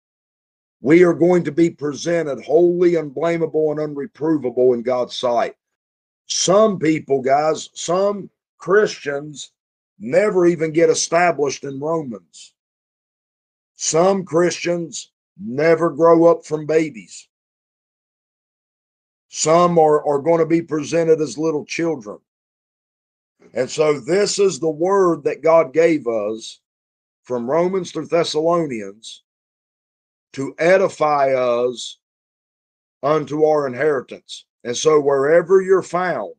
we are going to be presented wholly unblameable and unreprovable in God's sight. Some people, guys, some Christians never even get established in Romans. Some Christians never grow up from babies. Some are, are going to be presented as little children. And so, this is the word that God gave us from Romans through Thessalonians to edify us unto our inheritance. And so, wherever you're found,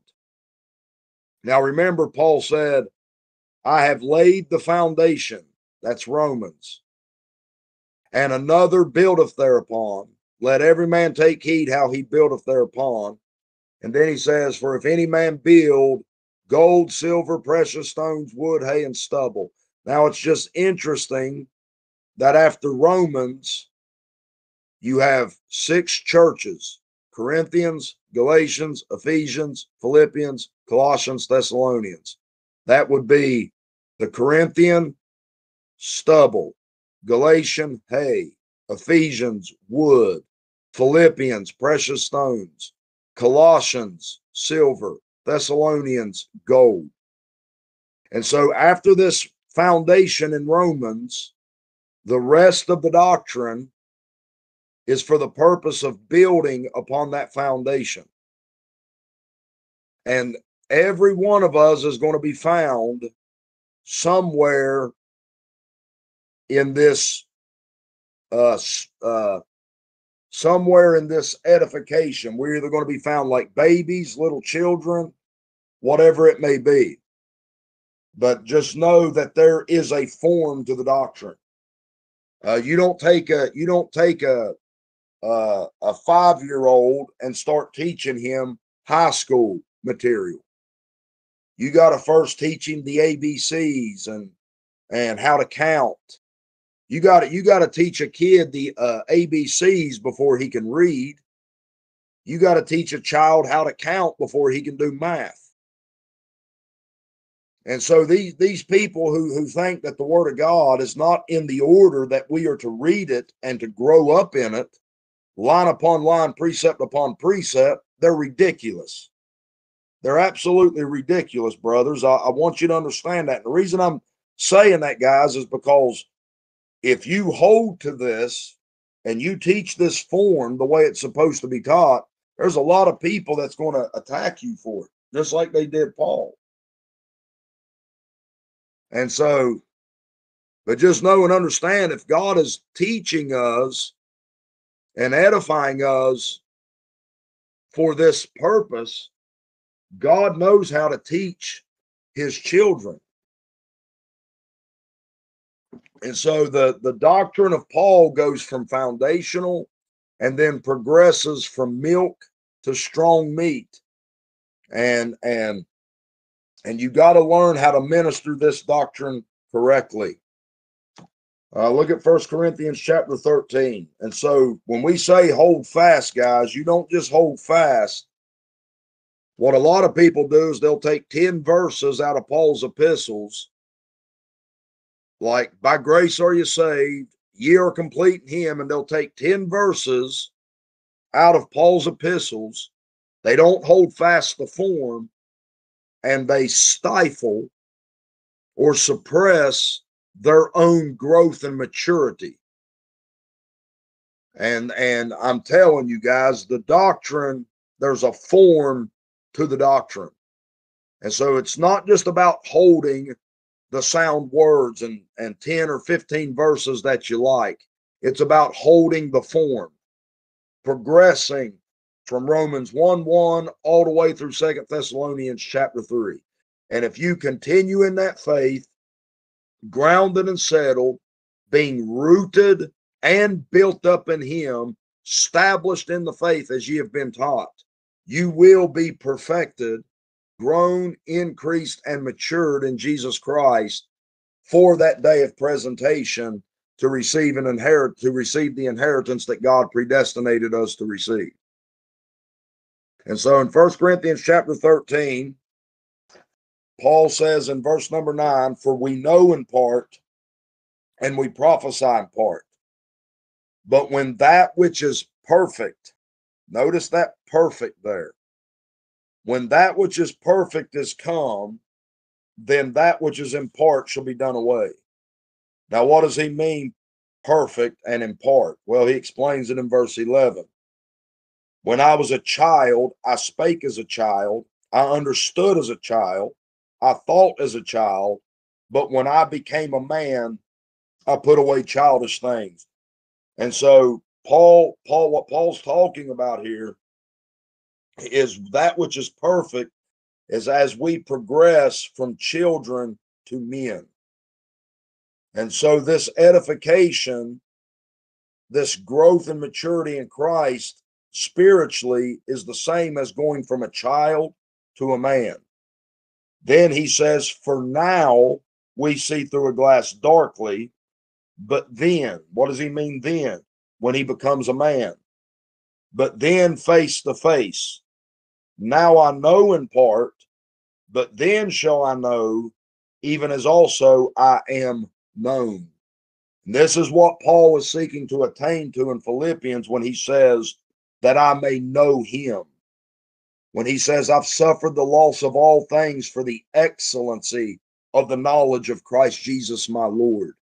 now remember, Paul said, I have laid the foundation. That's Romans. And another buildeth thereupon. Let every man take heed how he buildeth thereupon. And then he says, For if any man build gold, silver, precious stones, wood, hay, and stubble. Now it's just interesting that after Romans, you have six churches Corinthians, Galatians, Ephesians, Philippians, Colossians, Thessalonians. That would be the Corinthian stubble, Galatian hay, Ephesians wood, Philippians precious stones, Colossians silver, Thessalonians gold. And so after this foundation in Romans, the rest of the doctrine is for the purpose of building upon that foundation. And every one of us is going to be found somewhere in this uh, uh, somewhere in this edification, we're either going to be found like babies, little children, whatever it may be. But just know that there is a form to the doctrine. Uh, you don't take a you don't take a uh, a five year old and start teaching him high school material. You got to first teach him the ABCs and and how to count. You got to you got to teach a kid the uh, ABCs before he can read. You got to teach a child how to count before he can do math. And so these these people who who think that the word of God is not in the order that we are to read it and to grow up in it, line upon line, precept upon precept, they're ridiculous. They're absolutely ridiculous, brothers. I, I want you to understand that. And the reason I'm saying that, guys, is because if you hold to this and you teach this form the way it's supposed to be taught, there's a lot of people that's going to attack you for it, just like they did Paul. And so, but just know and understand if God is teaching us and edifying us for this purpose, God knows how to teach his children. And so the, the doctrine of Paul goes from foundational and then progresses from milk to strong meat. And and and you got to learn how to minister this doctrine correctly. Uh, look at First Corinthians chapter 13. And so when we say hold fast, guys, you don't just hold fast. What a lot of people do is they'll take 10 verses out of Paul's epistles, like, by grace are you saved, ye are complete in him, and they'll take 10 verses out of Paul's epistles. They don't hold fast the form, and they stifle or suppress their own growth and maturity. And and I'm telling you guys, the doctrine, there's a form to the doctrine. And so it's not just about holding the sound words and, and 10 or 15 verses that you like. It's about holding the form, progressing from Romans 1 1 all the way through Second Thessalonians chapter 3. And if you continue in that faith, grounded and settled, being rooted and built up in Him, established in the faith as ye have been taught, you will be perfected, grown, increased, and matured in Jesus Christ for that day of presentation to receive an inherit to receive the inheritance that God predestinated us to receive. And so in First Corinthians chapter 13, Paul says in verse number 9, For we know in part and we prophesy in part. But when that which is perfect, notice that perfect there. When that which is perfect is come, then that which is in part shall be done away. Now, what does he mean, perfect and in part? Well, he explains it in verse 11. When I was a child, I spake as a child, I understood as a child, I thought as a child, but when I became a man, I put away childish things. And so Paul, Paul, what Paul's talking about here is that which is perfect is as we progress from children to men. And so this edification, this growth and maturity in Christ spiritually is the same as going from a child to a man. Then he says, For now we see through a glass darkly, but then, what does he mean then? When he becomes a man. But then face to face. Now I know in part, but then shall I know, even as also I am known. And this is what Paul is seeking to attain to in Philippians when he says, That I may know him when he says, I've suffered the loss of all things for the excellency of the knowledge of Christ Jesus my Lord.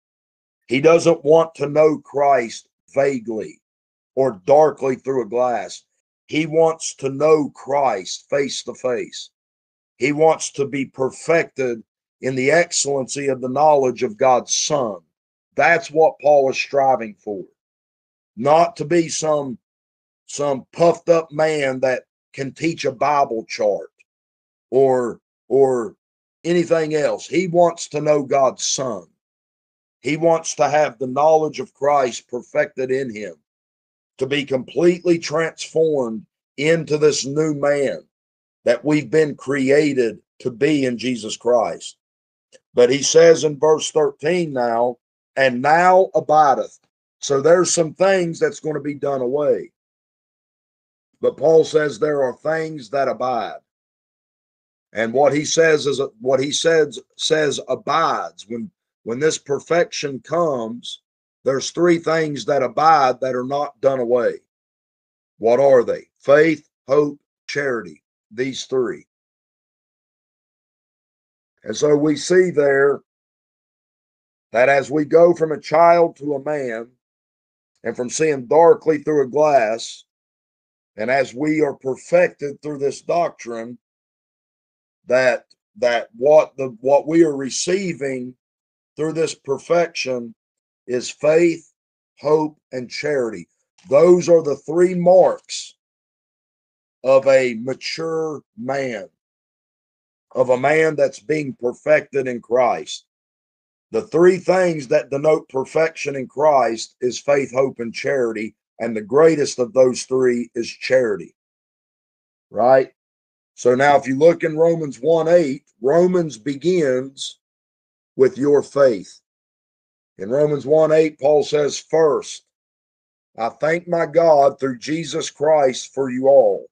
He doesn't want to know Christ vaguely or darkly through a glass. He wants to know Christ face to face. He wants to be perfected in the excellency of the knowledge of God's Son. That's what Paul is striving for. Not to be some some puffed up man that can teach a Bible chart or or anything else. He wants to know God's son. He wants to have the knowledge of Christ perfected in him, to be completely transformed into this new man that we've been created to be in Jesus Christ. But he says in verse 13 now, and now abideth. So there's some things that's going to be done away. But Paul says there are things that abide. And what he says is what he says says abides. When when this perfection comes, there's three things that abide that are not done away. What are they? Faith, hope, charity. These three. And so we see there that as we go from a child to a man and from seeing darkly through a glass, and as we are perfected through this doctrine, that that what the what we are receiving through this perfection is faith, hope, and charity. Those are the three marks of a mature man, of a man that's being perfected in Christ. The three things that denote perfection in Christ is faith, hope, and charity. And the greatest of those three is charity. Right? So now, if you look in Romans 1 8, Romans begins with your faith. In Romans 1 8, Paul says, First, I thank my God through Jesus Christ for you all,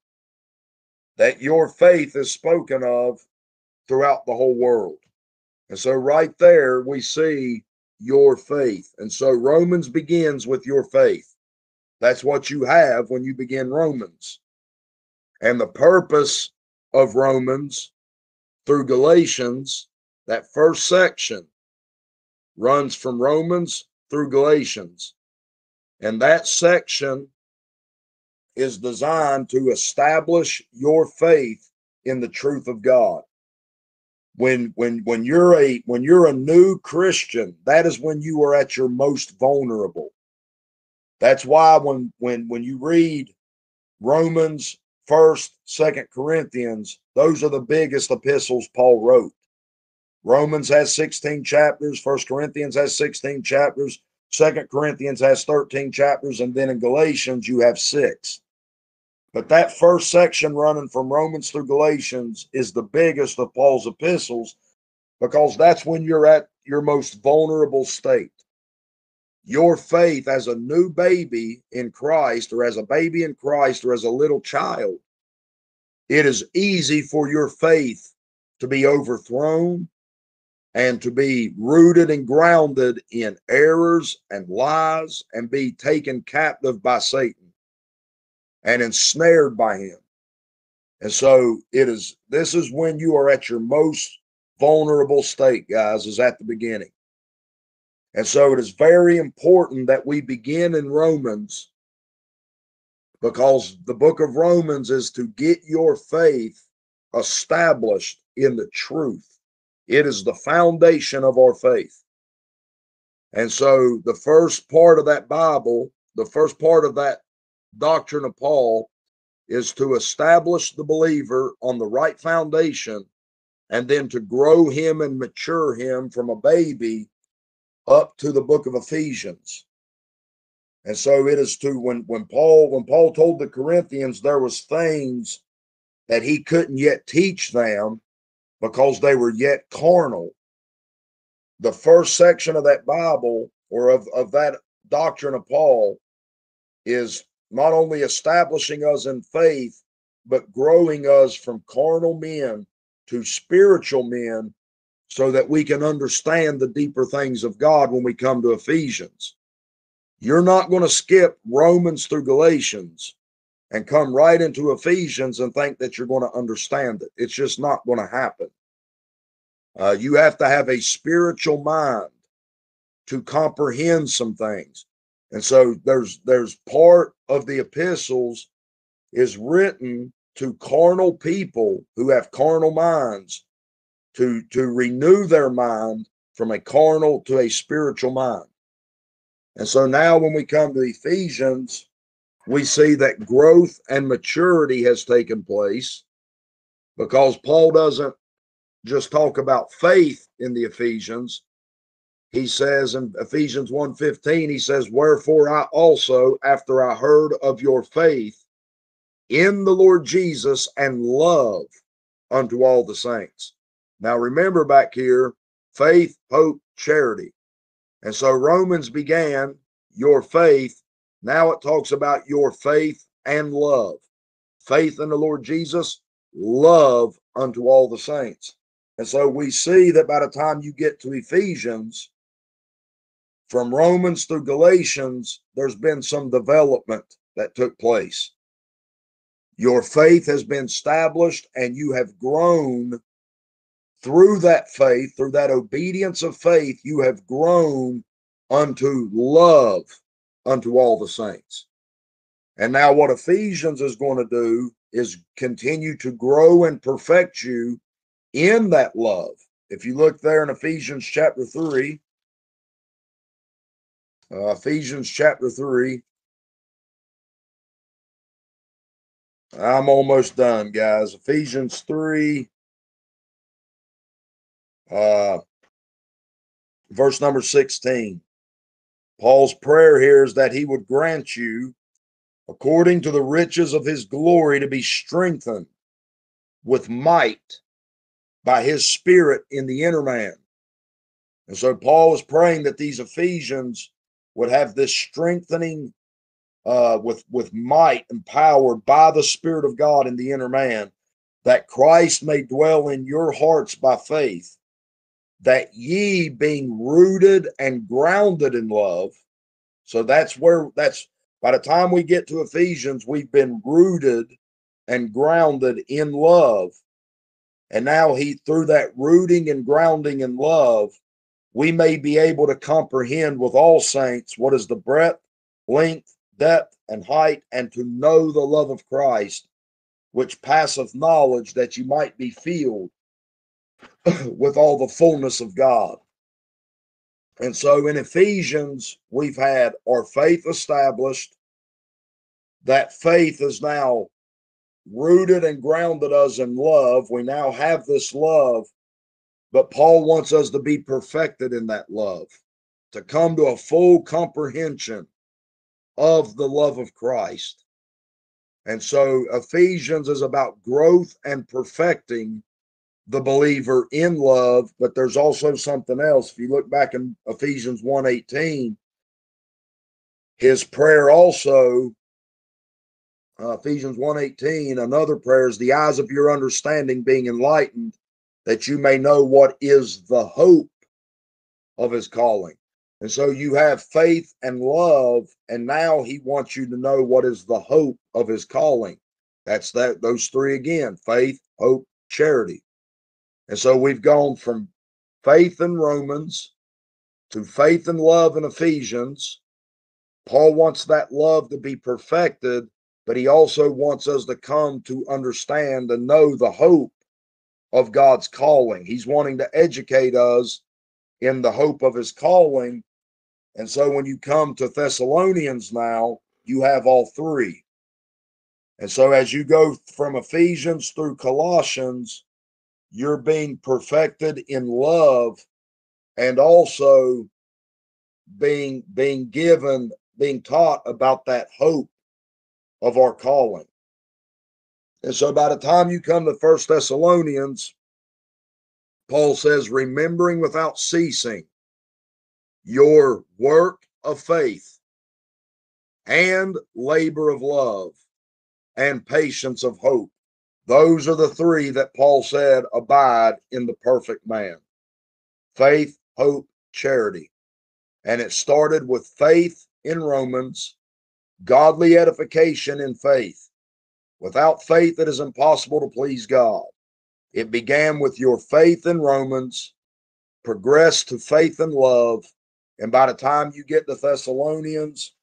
that your faith is spoken of throughout the whole world. And so, right there, we see your faith. And so, Romans begins with your faith. That's what you have when you begin Romans. And the purpose of Romans through Galatians, that first section runs from Romans through Galatians. And that section is designed to establish your faith in the truth of God. When when when you're a when you're a new christian that is when you are at your most vulnerable. That's why when when when you read romans first second corinthians those are the biggest epistles paul wrote romans has 16 chapters first corinthians has 16 chapters second corinthians has 13 chapters and then in galatians you have six but that first section running from Romans through Galatians is the biggest of Paul's epistles because that's when you're at your most vulnerable state. Your faith as a new baby in Christ, or as a baby in Christ, or as a little child, it is easy for your faith to be overthrown and to be rooted and grounded in errors and lies and be taken captive by Satan and ensnared by him. And so it is, this is when you are at your most vulnerable state, guys, is at the beginning. And so it is very important that we begin in Romans because the book of Romans is to get your faith established in the truth. It is the foundation of our faith. And so the first part of that Bible, the first part of that doctrine of Paul is to establish the believer on the right foundation and then to grow him and mature him from a baby up to the book of Ephesians. And so it is to when when Paul when Paul told the Corinthians there was things that he couldn't yet teach them because they were yet carnal. The first section of that Bible or of, of that doctrine of Paul is not only establishing us in faith, but growing us from carnal men to spiritual men so that we can understand the deeper things of God when we come to Ephesians. You're not going to skip Romans through Galatians and come right into Ephesians and think that you're going to understand it. It's just not going to happen. Uh, you have to have a spiritual mind to comprehend some things. And so there's there's part of the epistles is written to carnal people who have carnal minds to to renew their mind from a carnal to a spiritual mind. And so now when we come to Ephesians, we see that growth and maturity has taken place because Paul doesn't just talk about faith in the Ephesians. He says in Ephesians 1:15 he says wherefore I also after I heard of your faith in the Lord Jesus and love unto all the saints. Now remember back here faith, hope, charity. And so Romans began your faith. Now it talks about your faith and love. Faith in the Lord Jesus, love unto all the saints. And so we see that by the time you get to Ephesians, from Romans through Galatians, there's been some development that took place. Your faith has been established and you have grown through that faith, through that obedience of faith, you have grown unto love unto all the saints. And now, what Ephesians is going to do is continue to grow and perfect you in that love. If you look there in Ephesians chapter 3, uh, Ephesians chapter 3, I'm almost done, guys. Ephesians 3, uh, verse number 16. Paul's prayer here is that he would grant you, according to the riches of his glory, to be strengthened with might by his spirit in the inner man. And so Paul is praying that these Ephesians would have this strengthening uh, with, with might and power by the Spirit of God in the inner man, that Christ may dwell in your hearts by faith, that ye being rooted and grounded in love. So that's where that's by the time we get to Ephesians, we've been rooted and grounded in love. And now he, through that rooting and grounding in love, we may be able to comprehend with all saints what is the breadth, length, depth, and height, and to know the love of Christ, which passeth knowledge, that you might be filled with all the fullness of God. And so in Ephesians, we've had our faith established. That faith is now rooted and grounded us in love. We now have this love, but Paul wants us to be perfected in that love, to come to a full comprehension of the love of Christ. And so Ephesians is about growth and perfecting the believer in love, but there's also something else. If you look back in Ephesians 1:18, his prayer also uh, Ephesians 1:18, another prayer is the eyes of your understanding being enlightened that you may know what is the hope of his calling. And so you have faith and love and now he wants you to know what is the hope of his calling. That's that those three again, faith, hope, charity. And so we've gone from faith in Romans to faith and love in Ephesians. Paul wants that love to be perfected, but he also wants us to come to understand and know the hope of God's calling. He's wanting to educate us in the hope of his calling. And so when you come to Thessalonians now, you have all three. And so as you go from Ephesians through Colossians, you're being perfected in love and also being being given being taught about that hope of our calling. And so by the time you come to first thessalonians paul says remembering without ceasing your work of faith and labor of love and patience of hope those are the three that Paul said abide in the perfect man faith, hope, charity. And it started with faith in Romans, godly edification in faith. Without faith, it is impossible to please God. It began with your faith in Romans, progressed to faith and love. And by the time you get to Thessalonians,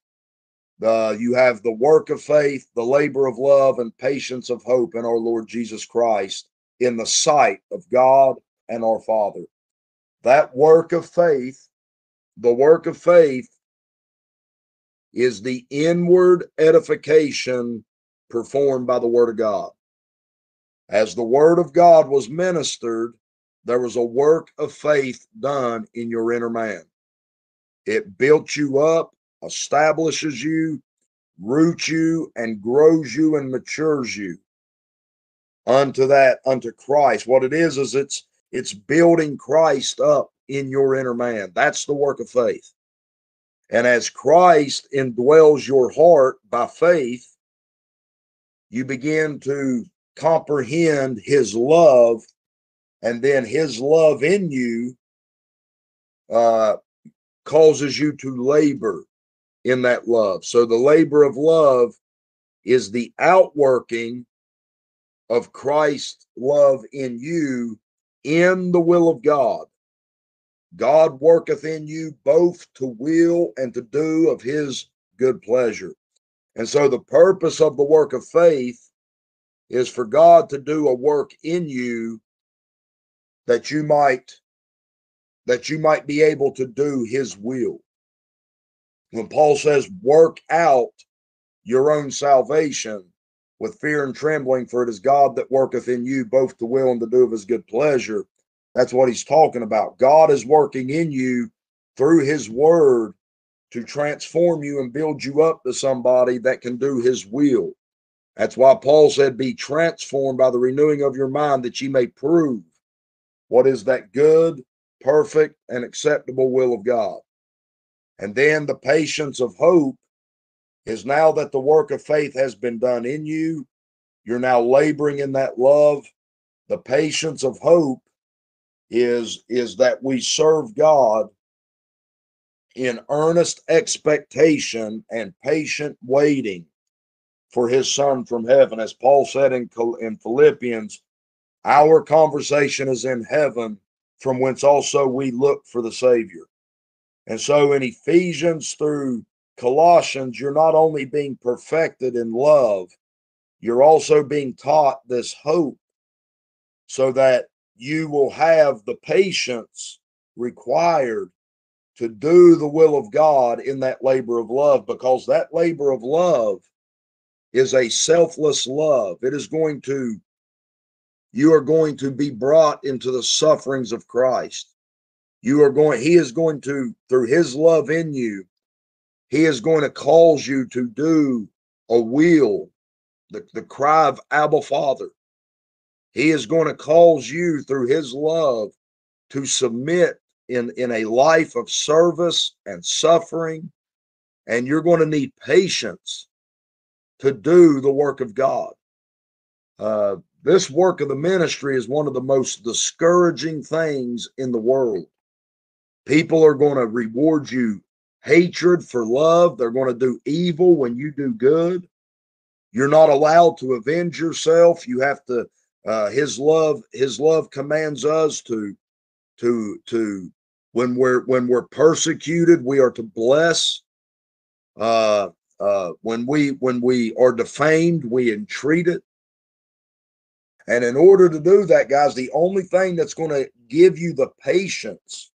the, you have the work of faith, the labor of love, and patience of hope in our Lord Jesus Christ in the sight of God and our Father. That work of faith, the work of faith, is the inward edification performed by the Word of God. As the Word of God was ministered, there was a work of faith done in your inner man. It built you up, establishes you, roots you, and grows you and matures you unto that, unto Christ. What it is, is it's it's building Christ up in your inner man. That's the work of faith. And as Christ indwells your heart by faith, you begin to comprehend his love, and then his love in you uh, causes you to labor in that love. So the labor of love is the outworking of Christ's love in you in the will of God. God worketh in you both to will and to do of his good pleasure. And so the purpose of the work of faith is for God to do a work in you that you might that you might be able to do his will. When Paul says work out your own salvation with fear and trembling for it is God that worketh in you both to will and to do of his good pleasure. That's what he's talking about. God is working in you through his word to transform you and build you up to somebody that can do his will. That's why Paul said, Be transformed by the renewing of your mind that ye may prove what is that good, perfect, and acceptable will of God. And then the patience of hope is now that the work of faith has been done in you, you're now laboring in that love. The patience of hope is is that we serve God in earnest expectation and patient waiting for his son from heaven as Paul said in in Philippians our conversation is in heaven from whence also we look for the savior and so in Ephesians through Colossians you're not only being perfected in love you're also being taught this hope so that you will have the patience required to do the will of God in that labor of love because that labor of love is a selfless love. It is going to, you are going to be brought into the sufferings of Christ. You are going, He is going to, through His love in you, He is going to cause you to do a will, the, the cry of Abba Father. He is going to cause you through his love to submit in, in a life of service and suffering. And you're going to need patience to do the work of God. Uh, this work of the ministry is one of the most discouraging things in the world. People are going to reward you hatred for love. They're going to do evil when you do good. You're not allowed to avenge yourself. You have to uh, his love, his love commands us to, to, to when we're when we're persecuted, we are to bless. Uh, uh, when we when we are defamed, we entreat it. And in order to do that, guys, the only thing that's going to give you the patience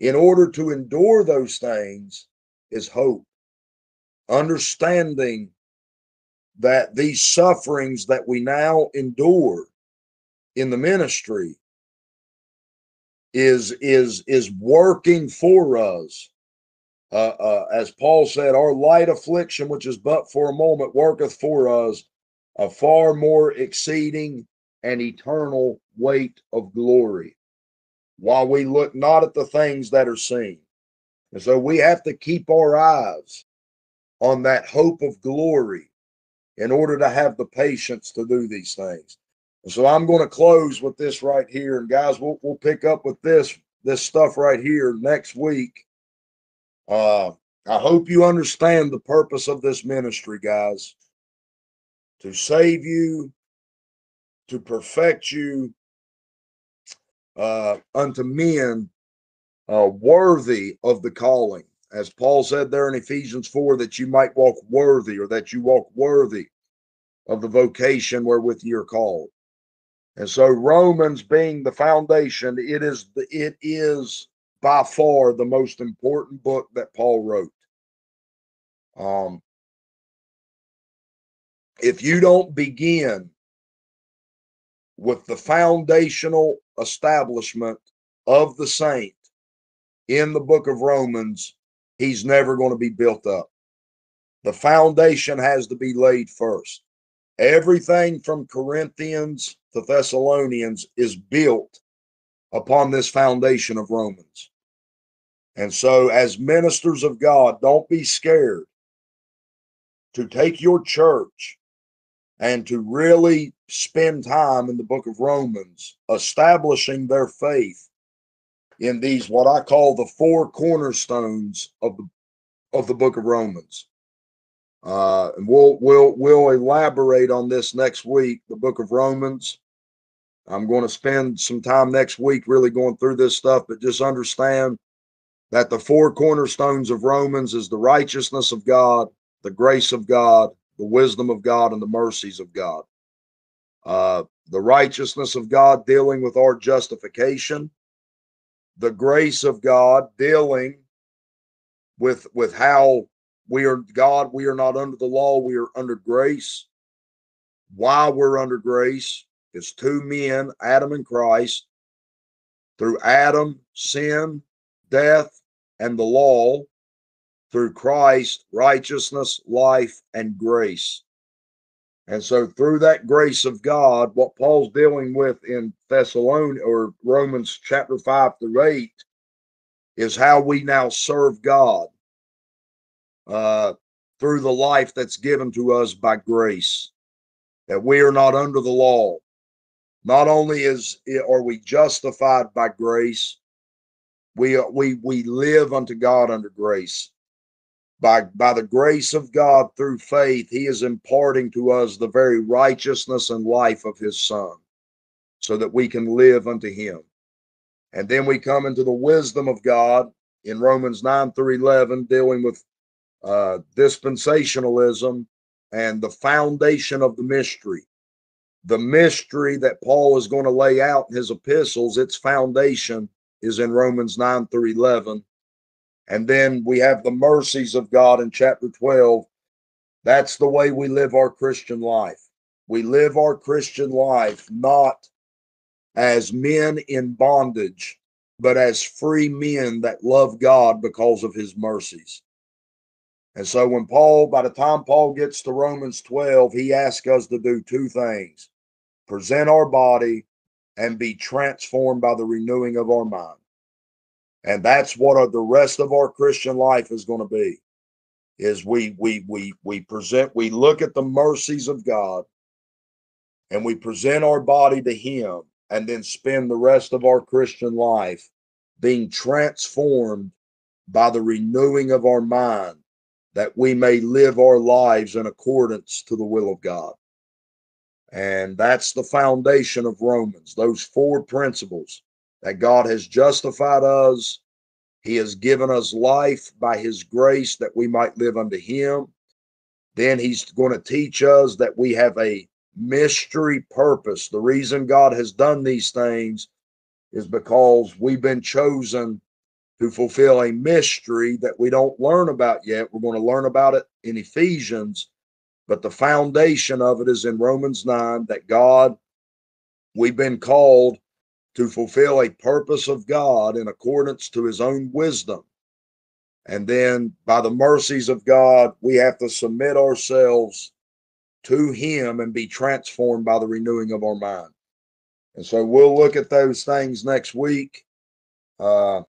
in order to endure those things is hope. Understanding that these sufferings that we now endure in the ministry is is is working for us uh, uh, as paul said our light affliction which is but for a moment worketh for us a far more exceeding and eternal weight of glory while we look not at the things that are seen and so we have to keep our eyes on that hope of glory in order to have the patience to do these things. And so I'm going to close with this right here. And guys, we'll, we'll pick up with this, this stuff right here next week. Uh, I hope you understand the purpose of this ministry, guys. To save you, to perfect you uh, unto men uh, worthy of the calling as Paul said there in Ephesians 4, that you might walk worthy or that you walk worthy of the vocation wherewith you're called. And so Romans being the foundation, it is the, it is by far the most important book that Paul wrote. Um, if you don't begin with the foundational establishment of the saint in the book of Romans, he's never going to be built up. The foundation has to be laid first. Everything from Corinthians to Thessalonians is built upon this foundation of Romans. And so, as ministers of God, don't be scared to take your church and to really spend time in the book of Romans, establishing their faith in these what I call the four cornerstones of the of the book of Romans. Uh, and we'll we'll we'll elaborate on this next week, the book of Romans. I'm going to spend some time next week really going through this stuff, but just understand that the four cornerstones of Romans is the righteousness of God, the grace of God, the wisdom of God, and the mercies of God. Uh, the righteousness of God dealing with our justification, the grace of God dealing with with how we are God, we are not under the law, we are under grace. Why we're under grace is two men, Adam and Christ. Through Adam, sin, death, and the law. Through Christ, righteousness, life, and grace. And so, through that grace of God, what Paul's dealing with in Thessalonians or Romans chapter 5 through 8 is how we now serve God uh, through the life that's given to us by grace, that we are not under the law. Not only is are we justified by grace, we we we live unto God under grace. By by the grace of God through faith, He is imparting to us the very righteousness and life of His Son, so that we can live unto Him. And then we come into the wisdom of God in Romans 9 through 11, dealing with uh, dispensationalism and the foundation of the mystery. The mystery that Paul is going to lay out in his epistles, its foundation is in Romans 9 through 11. And then we have the mercies of God in chapter 12. That's the way we live our Christian life. We live our Christian life not as men in bondage, but as free men that love God because of his mercies. And so when Paul, by the time Paul gets to Romans 12, he asks us to do two things present our body and be transformed by the renewing of our mind. And that's what the rest of our Christian life is going to be. Is we we we we present we look at the mercies of God and we present our body to him and then spend the rest of our Christian life being transformed by the renewing of our mind that we may live our lives in accordance to the will of God. And that's the foundation of Romans, those four principles that God has justified us. He has given us life by his grace that we might live unto him. Then he's going to teach us that we have a mystery purpose. The reason God has done these things is because we've been chosen to fulfill a mystery that we don't learn about yet. We're going to learn about it in Ephesians, but the foundation of it is in Romans 9 that God, we've been called to fulfill a purpose of God in accordance to his own wisdom. And then by the mercies of God, we have to submit ourselves to him and be transformed by the renewing of our mind. And so we'll look at those things next week. Uh,